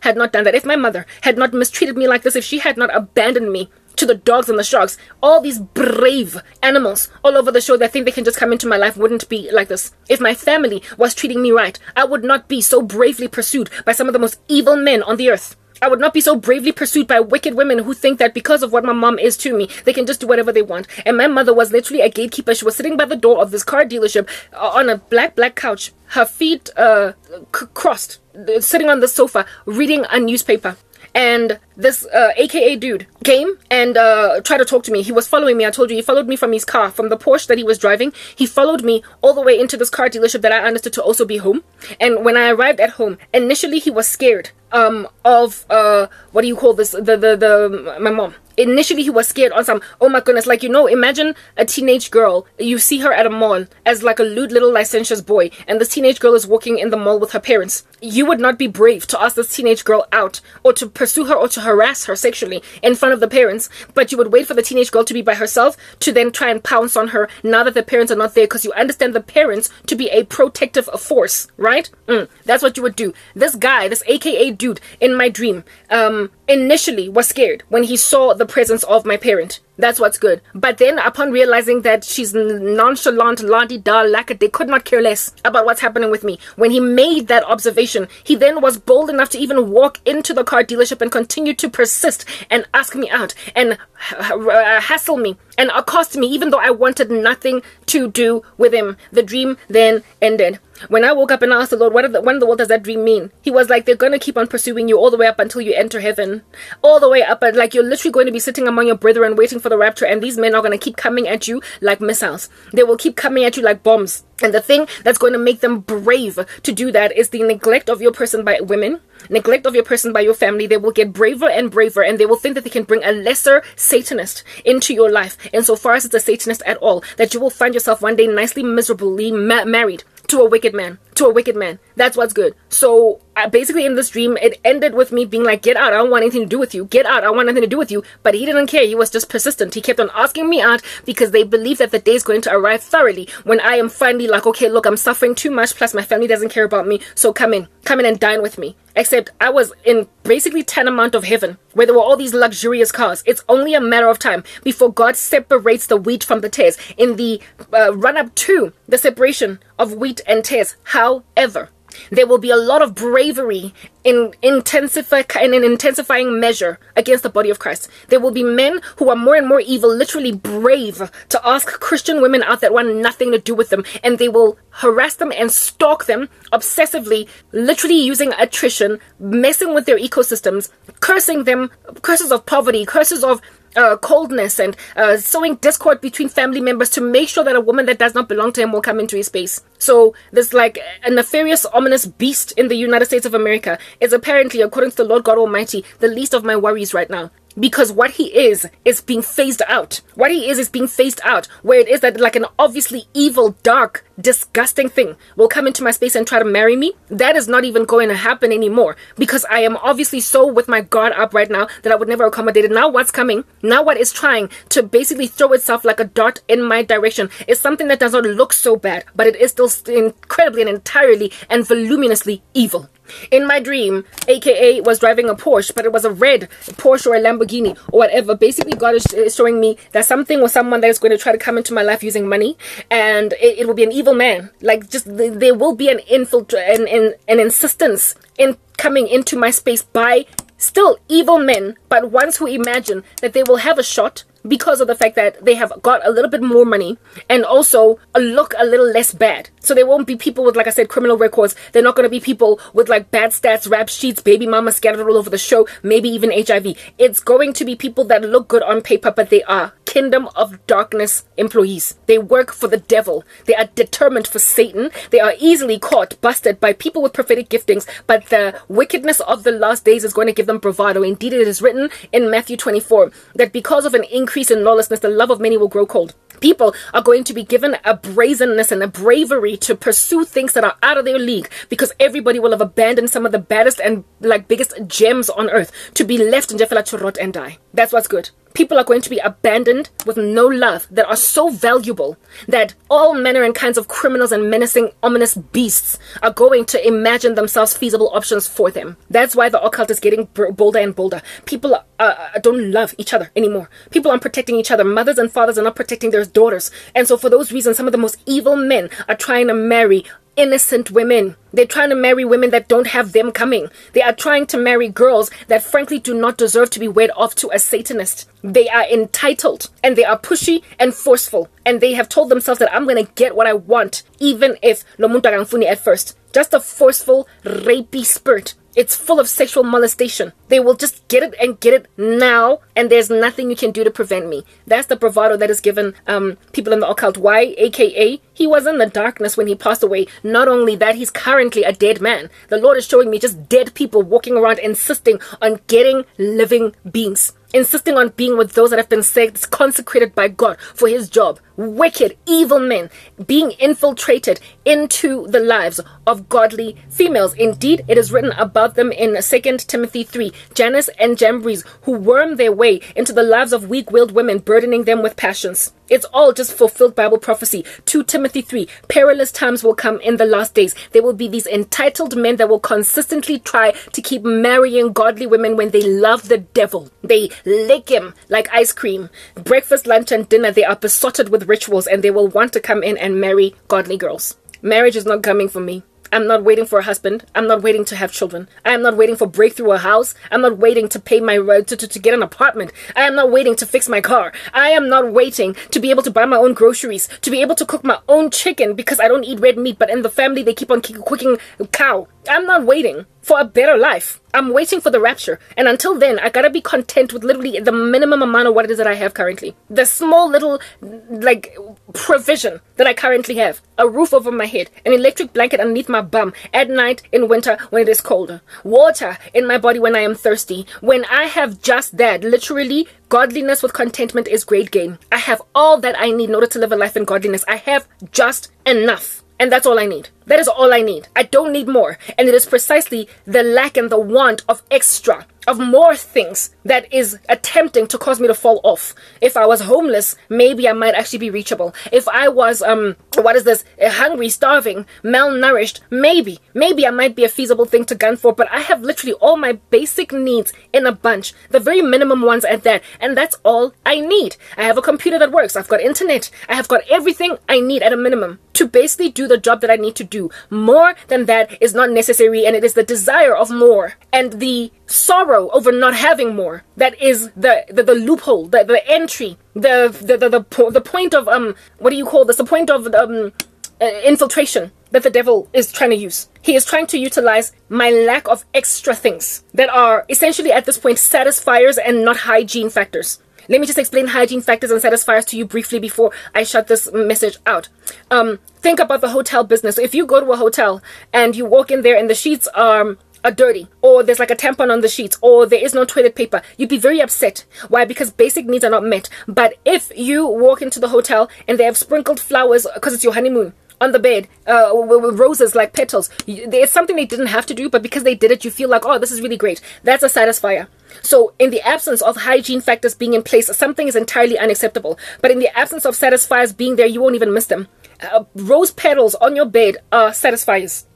had not done that. If my mother had not mistreated me like this, if she had not abandoned me to the dogs and the sharks. All these brave animals all over the show that think they can just come into my life wouldn't be like this. If my family was treating me right, I would not be so bravely pursued by some of the most evil men on the earth. I would not be so bravely pursued by wicked women who think that because of what my mom is to me, they can just do whatever they want. And my mother was literally a gatekeeper. She was sitting by the door of this car dealership uh, on a black, black couch, her feet uh, crossed, uh, sitting on the sofa, reading a newspaper and this uh, AKA dude came and uh, tried to talk to me. He was following me. I told you he followed me from his car, from the Porsche that he was driving. He followed me all the way into this car dealership that I understood to also be home. And when I arrived at home, initially he was scared um of uh what do you call this the the the my mom initially he was scared on some oh my goodness like you know imagine a teenage girl you see her at a mall as like a lewd little licentious boy and this teenage girl is walking in the mall with her parents you would not be brave to ask this teenage girl out or to pursue her or to harass her sexually in front of the parents but you would wait for the teenage girl to be by herself to then try and pounce on her now that the parents are not there because you understand the parents to be a protective force right mm, that's what you would do this guy this aka dude in my dream um initially was scared when he saw the presence of my parent. That's what's good. But then, upon realizing that she's nonchalant, la di da, they could not care less about what's happening with me. When he made that observation, he then was bold enough to even walk into the car dealership and continue to persist and ask me out and uh, hassle me and accost me, even though I wanted nothing to do with him. The dream then ended. When I woke up and asked the Lord, what, the, what in the world does that dream mean? He was like, they're going to keep on pursuing you all the way up until you enter heaven. All the way up. And like, you're literally going to be sitting among your brethren waiting for the rapture. And these men are going to keep coming at you like missiles. They will keep coming at you like bombs. And the thing that's going to make them brave to do that is the neglect of your person by women, neglect of your person by your family. They will get braver and braver and they will think that they can bring a lesser Satanist into your life. And so far as it's a Satanist at all, that you will find yourself one day nicely, miserably ma- married to a wicked man to a wicked man. That's what's good. So uh, basically in this dream it ended with me being like get out. I don't want anything to do with you. Get out. I want nothing to do with you. But he didn't care. He was just persistent. He kept on asking me out because they believe that the day is going to arrive thoroughly when i am finally like okay look i'm suffering too much. Plus my family doesn't care about me. So come in. Come in and dine with me. Except i was in basically tenement of heaven where there were all these luxurious cars. It's only a matter of time before god separates the wheat from the tares. In the uh, run up to the separation of wheat and tares however there will be a lot of bravery in intensify in an intensifying measure against the body of Christ. There will be men who are more and more evil, literally brave to ask Christian women out that want nothing to do with them, and they will harass them and stalk them obsessively, literally using attrition, messing with their ecosystems, cursing them, curses of poverty, curses of uh, coldness and uh, sowing discord between family members to make sure that a woman that does not belong to him will come into his space. So there's like a nefarious, ominous beast in the United States of America is apparently, according to the Lord God Almighty, the least of my worries right now. Because what he is is being phased out. What he is is being phased out, where it is that like an obviously evil, dark, disgusting thing will come into my space and try to marry me. That is not even going to happen anymore because I am obviously so with my guard up right now that I would never accommodate it. Now what's coming? Now what is trying to basically throw itself like a dart in my direction is something that does not look so bad, but it is still incredibly and entirely and voluminously evil. In my dream, aka was driving a Porsche, but it was a red Porsche or a Lamborghini or whatever. Basically, God is showing me that something or someone that is going to try to come into my life using money, and it, it will be an evil man. Like just there will be an infiltrate and an, an insistence in coming into my space by still evil men, but ones who imagine that they will have a shot because of the fact that they have got a little bit more money and also look a little less bad. So they won't be people with, like I said, criminal records. They're not going to be people with like bad stats, rap sheets, baby mama scattered all over the show, maybe even HIV. It's going to be people that look good on paper, but they are kingdom of darkness employees. They work for the devil. They are determined for Satan. They are easily caught, busted by people with prophetic giftings, but the wickedness of the last days is going to give them bravado. Indeed, it is written in Matthew 24 that because of an increase in lawlessness, the love of many will grow cold people are going to be given a brazenness and a bravery to pursue things that are out of their league because everybody will have abandoned some of the baddest and like biggest gems on earth to be left in Jeffela to rot and die. That's what's good people are going to be abandoned with no love that are so valuable that all manner and kinds of criminals and menacing, ominous beasts are going to imagine themselves feasible options for them. That's why the occult is getting bolder and bolder. People uh, don't love each other anymore. People aren't protecting each other. Mothers and fathers are not protecting their daughters. And so, for those reasons, some of the most evil men are trying to marry innocent women. They're trying to marry women that don't have them coming. They are trying to marry girls that frankly do not deserve to be wed off to a Satanist. They are entitled and they are pushy and forceful. And they have told themselves that I'm going to get what I want, even if Lomunta at first. Just a forceful, rapey spirit it's full of sexual molestation. They will just get it and get it now, and there's nothing you can do to prevent me. That's the bravado that is given um, people in the occult. Why? AKA, he was in the darkness when he passed away. Not only that, he's currently a dead man. The Lord is showing me just dead people walking around insisting on getting living beings insisting on being with those that have been saved, consecrated by God for his job. Wicked, evil men being infiltrated into the lives of godly females. Indeed, it is written about them in 2 Timothy 3 Jannes and Jambres, who worm their way into the lives of weak willed women, burdening them with passions. It's all just fulfilled Bible prophecy. 2 Timothy 3 Perilous times will come in the last days. There will be these entitled men that will consistently try to keep marrying godly women when they love the devil. They lick him like ice cream. Breakfast, lunch, and dinner, they are besotted with rituals and they will want to come in and marry godly girls. Marriage is not coming for me. I'm not waiting for a husband. I'm not waiting to have children. I am not waiting for breakthrough a house. I'm not waiting to pay my rent to, to, to get an apartment. I am not waiting to fix my car. I am not waiting to be able to buy my own groceries, to be able to cook my own chicken because I don't eat red meat, but in the family they keep on cooking cow. I'm not waiting for a better life. I'm waiting for the rapture. And until then, I gotta be content with literally the minimum amount of what it is that I have currently. The small little, like, provision that I currently have. A roof over my head, an electric blanket underneath my bum at night in winter when it is colder, water in my body when I am thirsty. When I have just that, literally, godliness with contentment is great gain. I have all that I need in order to live a life in godliness. I have just enough. And that's all I need. That is all I need. I don't need more. And it is precisely the lack and the want of extra of more things that is attempting to cause me to fall off. If I was homeless, maybe I might actually be reachable. If I was, um, what is this, hungry, starving, malnourished, maybe, maybe I might be a feasible thing to gun for, but I have literally all my basic needs in a bunch, the very minimum ones at that, and that's all I need. I have a computer that works, I've got internet, I have got everything I need at a minimum to basically do the job that I need to do. More than that is not necessary, and it is the desire of more and the sorrow over not having more that is the the, the loophole the, the entry the the, the the the point of um what do you call this? The point of um uh, infiltration that the devil is trying to use. He is trying to utilize my lack of extra things that are essentially at this point satisfiers and not hygiene factors let me just explain hygiene factors and satisfiers to you briefly before I shut this message out. Um, think about the hotel business. If you go to a hotel and you walk in there and the sheets are are dirty, or there's like a tampon on the sheets, or there is no toilet paper, you'd be very upset. Why? Because basic needs are not met. But if you walk into the hotel and they have sprinkled flowers because it's your honeymoon, on the bed uh, with roses like petals. It's something they didn't have to do, but because they did it, you feel like, oh, this is really great. That's a satisfier. So, in the absence of hygiene factors being in place, something is entirely unacceptable. But in the absence of satisfiers being there, you won't even miss them. Uh, rose petals on your bed are satisfiers.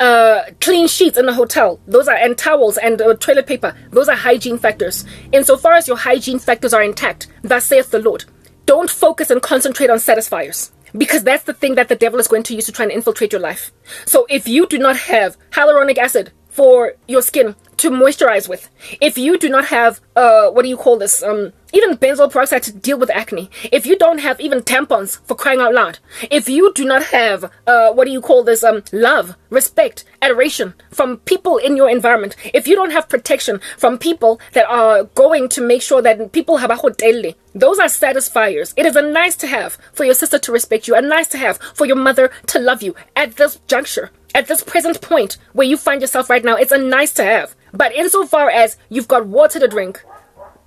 Uh, clean sheets in the hotel, those are, and towels and uh, toilet paper, those are hygiene factors. Insofar as your hygiene factors are intact, thus saith the Lord, don't focus and concentrate on satisfiers because that's the thing that the devil is going to use to try and infiltrate your life. So if you do not have hyaluronic acid for your skin to moisturize with, if you do not have uh what do you call this um even benzoyl peroxide to deal with acne, if you don't have even tampons for crying out loud, if you do not have uh what do you call this um love, respect, adoration from people in your environment, if you don't have protection from people that are going to make sure that people have a hotel, those are satisfiers. It is a nice to have for your sister to respect you, a nice to have for your mother to love you at this juncture. At this present point where you find yourself right now, it's a nice to have. But insofar as you've got water to drink,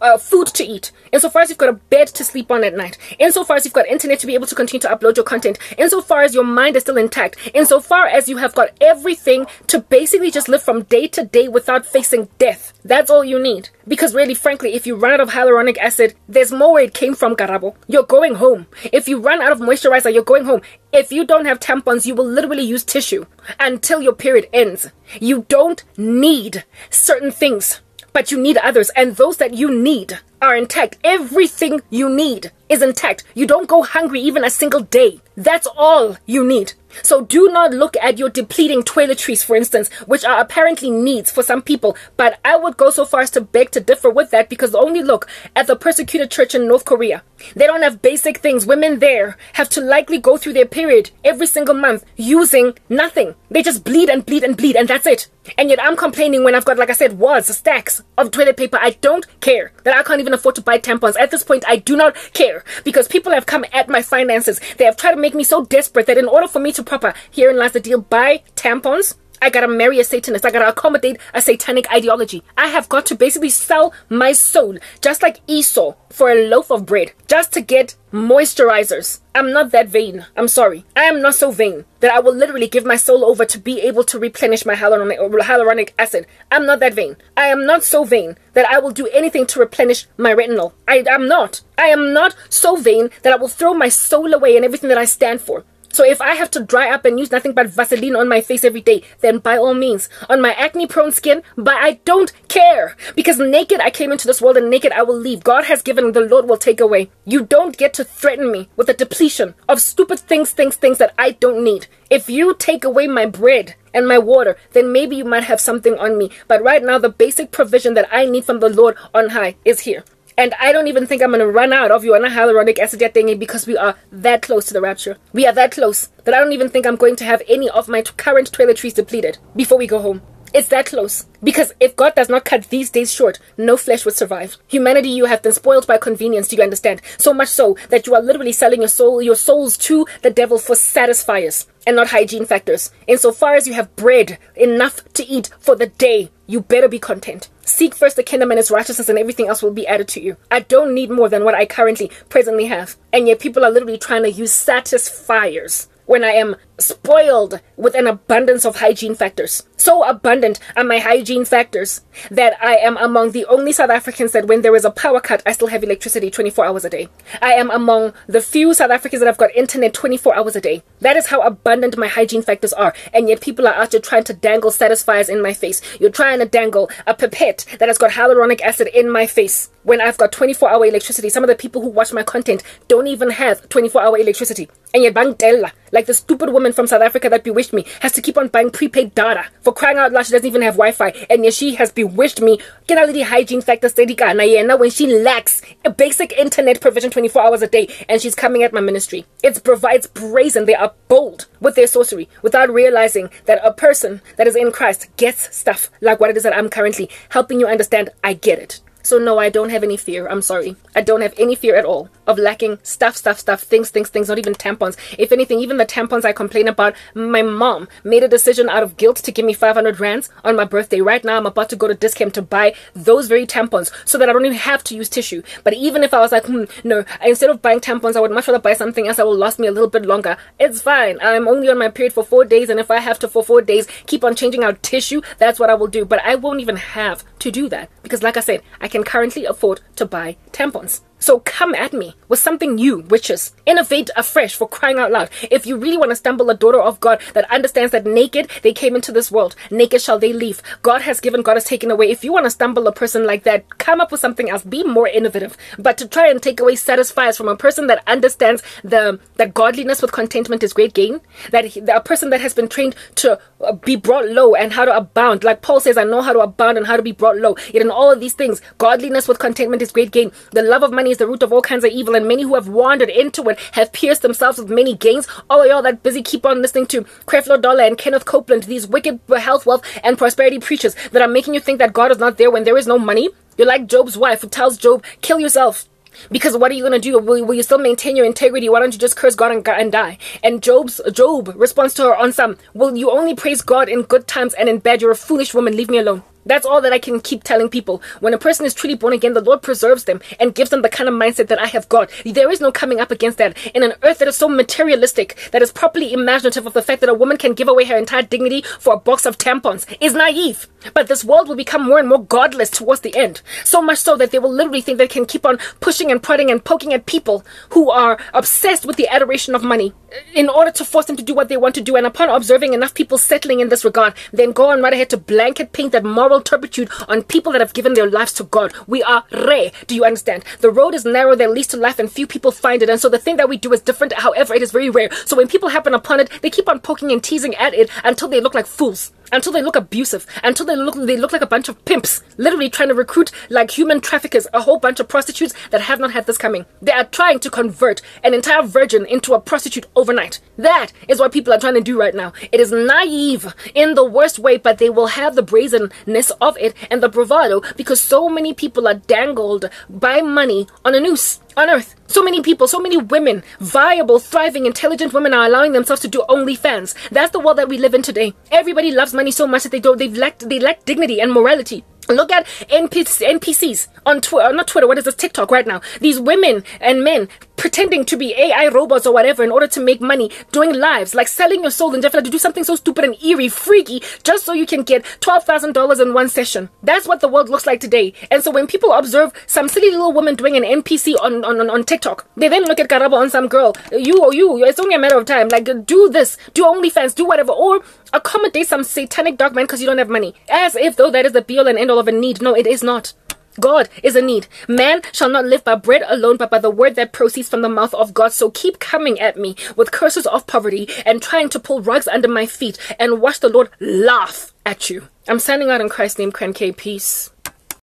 uh, food to eat, insofar as you've got a bed to sleep on at night, insofar as you've got internet to be able to continue to upload your content, insofar as your mind is still intact, insofar as you have got everything to basically just live from day to day without facing death. That's all you need. Because really, frankly, if you run out of hyaluronic acid, there's more where it came from, Karabo. You're going home. If you run out of moisturizer, you're going home. If you don't have tampons, you will literally use tissue until your period ends. You don't need certain things but you need others, and those that you need are intact. Everything you need is intact. You don't go hungry even a single day. That's all you need. So do not look at your depleting toiletries, for instance, which are apparently needs for some people. But I would go so far as to beg to differ with that because only look at the persecuted church in North Korea. They don't have basic things. Women there have to likely go through their period every single month using nothing. They just bleed and bleed and bleed, and that's it. And yet I'm complaining when I've got, like I said, wads, stacks of toilet paper. I don't care that I can't even afford to buy tampons. At this point, I do not care because people have come at my finances. They have tried to make me so desperate that in order for me to proper, herein lies the deal, buy tampons, I gotta marry a Satanist. I gotta accommodate a satanic ideology. I have got to basically sell my soul, just like Esau, for a loaf of bread, just to get moisturizers. I'm not that vain. I'm sorry. I am not so vain that I will literally give my soul over to be able to replenish my hyaluronic, hyaluronic acid. I'm not that vain. I am not so vain that I will do anything to replenish my retinol. I am not. I am not so vain that I will throw my soul away and everything that I stand for. So if I have to dry up and use nothing but Vaseline on my face every day, then by all means. On my acne prone skin, but I don't care. Because naked I came into this world and naked I will leave. God has given, the Lord will take away. You don't get to threaten me with a depletion of stupid things, things, things that I don't need. If you take away my bread, and my water, then maybe you might have something on me. But right now, the basic provision that I need from the Lord on high is here. And I don't even think I'm going to run out of your hyaluronic acid yet thingy because we are that close to the rapture. We are that close that I don't even think I'm going to have any of my current toiletries depleted before we go home. It's that close. Because if God does not cut these days short, no flesh would survive. Humanity, you have been spoiled by convenience, do you understand? So much so that you are literally selling your soul, your souls to the devil for satisfiers and not hygiene factors. Insofar as you have bread enough to eat for the day, you better be content. Seek first the kingdom and its righteousness, and everything else will be added to you. I don't need more than what I currently presently have. And yet people are literally trying to use satisfiers when I am spoiled with an abundance of hygiene factors. So abundant are my hygiene factors that I am among the only South Africans that when there is a power cut, I still have electricity 24 hours a day. I am among the few South Africans that have got internet 24 hours a day. That is how abundant my hygiene factors are. And yet people are out there trying to dangle satisfiers in my face. You're trying to dangle a pipette that has got hyaluronic acid in my face when I've got 24 hour electricity. Some of the people who watch my content don't even have 24 hour electricity. And yet Bangtella, like the stupid woman from South Africa that bewitched me, has to keep on buying prepaid data. For crying out loud, she doesn't even have Wi-Fi. And yet she has bewitched me. Get out of the hygiene factor steady now when she lacks a basic internet provision 24 hours a day and she's coming at my ministry. It's, provides brazen. They are bold with their sorcery without realizing that a person that is in Christ gets stuff like what it is that I'm currently helping you understand. I get it. So no, I don't have any fear. I'm sorry. I don't have any fear at all of lacking stuff, stuff, stuff, things, things, things, not even tampons. If anything, even the tampons I complain about, my mom made a decision out of guilt to give me 500 rands on my birthday. Right now, I'm about to go to Dis-Chem to buy those very tampons so that I don't even have to use tissue. But even if I was like, hmm, no, instead of buying tampons, I would much rather buy something else that will last me a little bit longer. It's fine. I'm only on my period for four days, and if I have to for four days keep on changing out tissue, that's what I will do. But I won't even have to do that because, like I said, I can currently afford to buy tampons. So come at me with something new, witches. Innovate afresh for crying out loud. If you really want to stumble a daughter of God that understands that naked they came into this world, naked shall they leave. God has given, God has taken away. If you want to stumble a person like that, come up with something else. Be more innovative. But to try and take away satisfies from a person that understands the that godliness with contentment is great gain, that he, a person that has been trained to uh, be brought low and how to abound. Like Paul says, I know how to abound and how to be brought low. Yet in all of these things, godliness with contentment is great gain. The love of money is the root of all kinds of evil, and many who have wandered into it have pierced themselves with many gains. All of y'all that busy keep on listening to Creflo Dollar and Kenneth Copeland, these wicked health, wealth, and prosperity preachers that are making you think that God is not there when there is no money. You're like Job's wife who tells Job, kill yourself. Because what are you going to do? Will, will, you still maintain your integrity? Why don't you just curse God and, and die? And Job's Job responds to her on some, Will you only praise God in good times and in bad? You're a foolish woman. Leave me alone. That's all that I can keep telling people. When a person is truly born again, the Lord preserves them and gives them the kind of mindset that I have got. There is no coming up against that. In an earth that is so materialistic, that is properly imaginative of the fact that a woman can give away her entire dignity for a box of tampons, is naive. But this world will become more and more godless towards the end. So much so that they will literally think they can keep on pushing and prodding and poking at people who are obsessed with the adoration of money in order to force them to do what they want to do. And upon observing enough people settling in this regard, then go on right ahead to blanket paint that moral turpitude on people that have given their lives to God. We are rare. Do you understand? The road is narrow that leads to life and few people find it. And so the thing that we do is different. However, it is very rare. So when people happen upon it, they keep on poking and teasing at it until they look like fools until they look abusive, until they look they look like a bunch of pimps, literally trying to recruit like human traffickers, a whole bunch of prostitutes that have not had this coming. They are trying to convert an entire virgin into a prostitute overnight. That is what people are trying to do right now. It is naive in the worst way, but they will have the brazenness of it and the bravado because so many people are dangled by money on a noose on earth. So many people, so many women, viable, thriving, intelligent women are allowing themselves to do OnlyFans. That's the world that we live in today. Everybody loves money so much that they don't, they've lacked, they lack dignity and morality. Look at NPCs on Twitter, uh, not Twitter, what is this, TikTok right now. These women and men pretending to be AI robots or whatever in order to make money, doing lives, like selling your soul and definitely to do something so stupid and eerie, freaky, just so you can get $12,000 in one session. That's what the world looks like today. And so when people observe some silly little woman doing an NPC on, on, on TikTok, they then look at Karabo on some girl. You or you, it's only a matter of time. Like, do this, do OnlyFans, do whatever, or accommodate some satanic dog man because you don't have money. As if though that is the be all and end all of a need. No, it is not. God is a need. Man shall not live by bread alone, but by the word that proceeds from the mouth of God. So keep coming at me with curses of poverty and trying to pull rugs under my feet and watch the Lord laugh at you. I'm signing out in Christ's name, Cran K. Peace.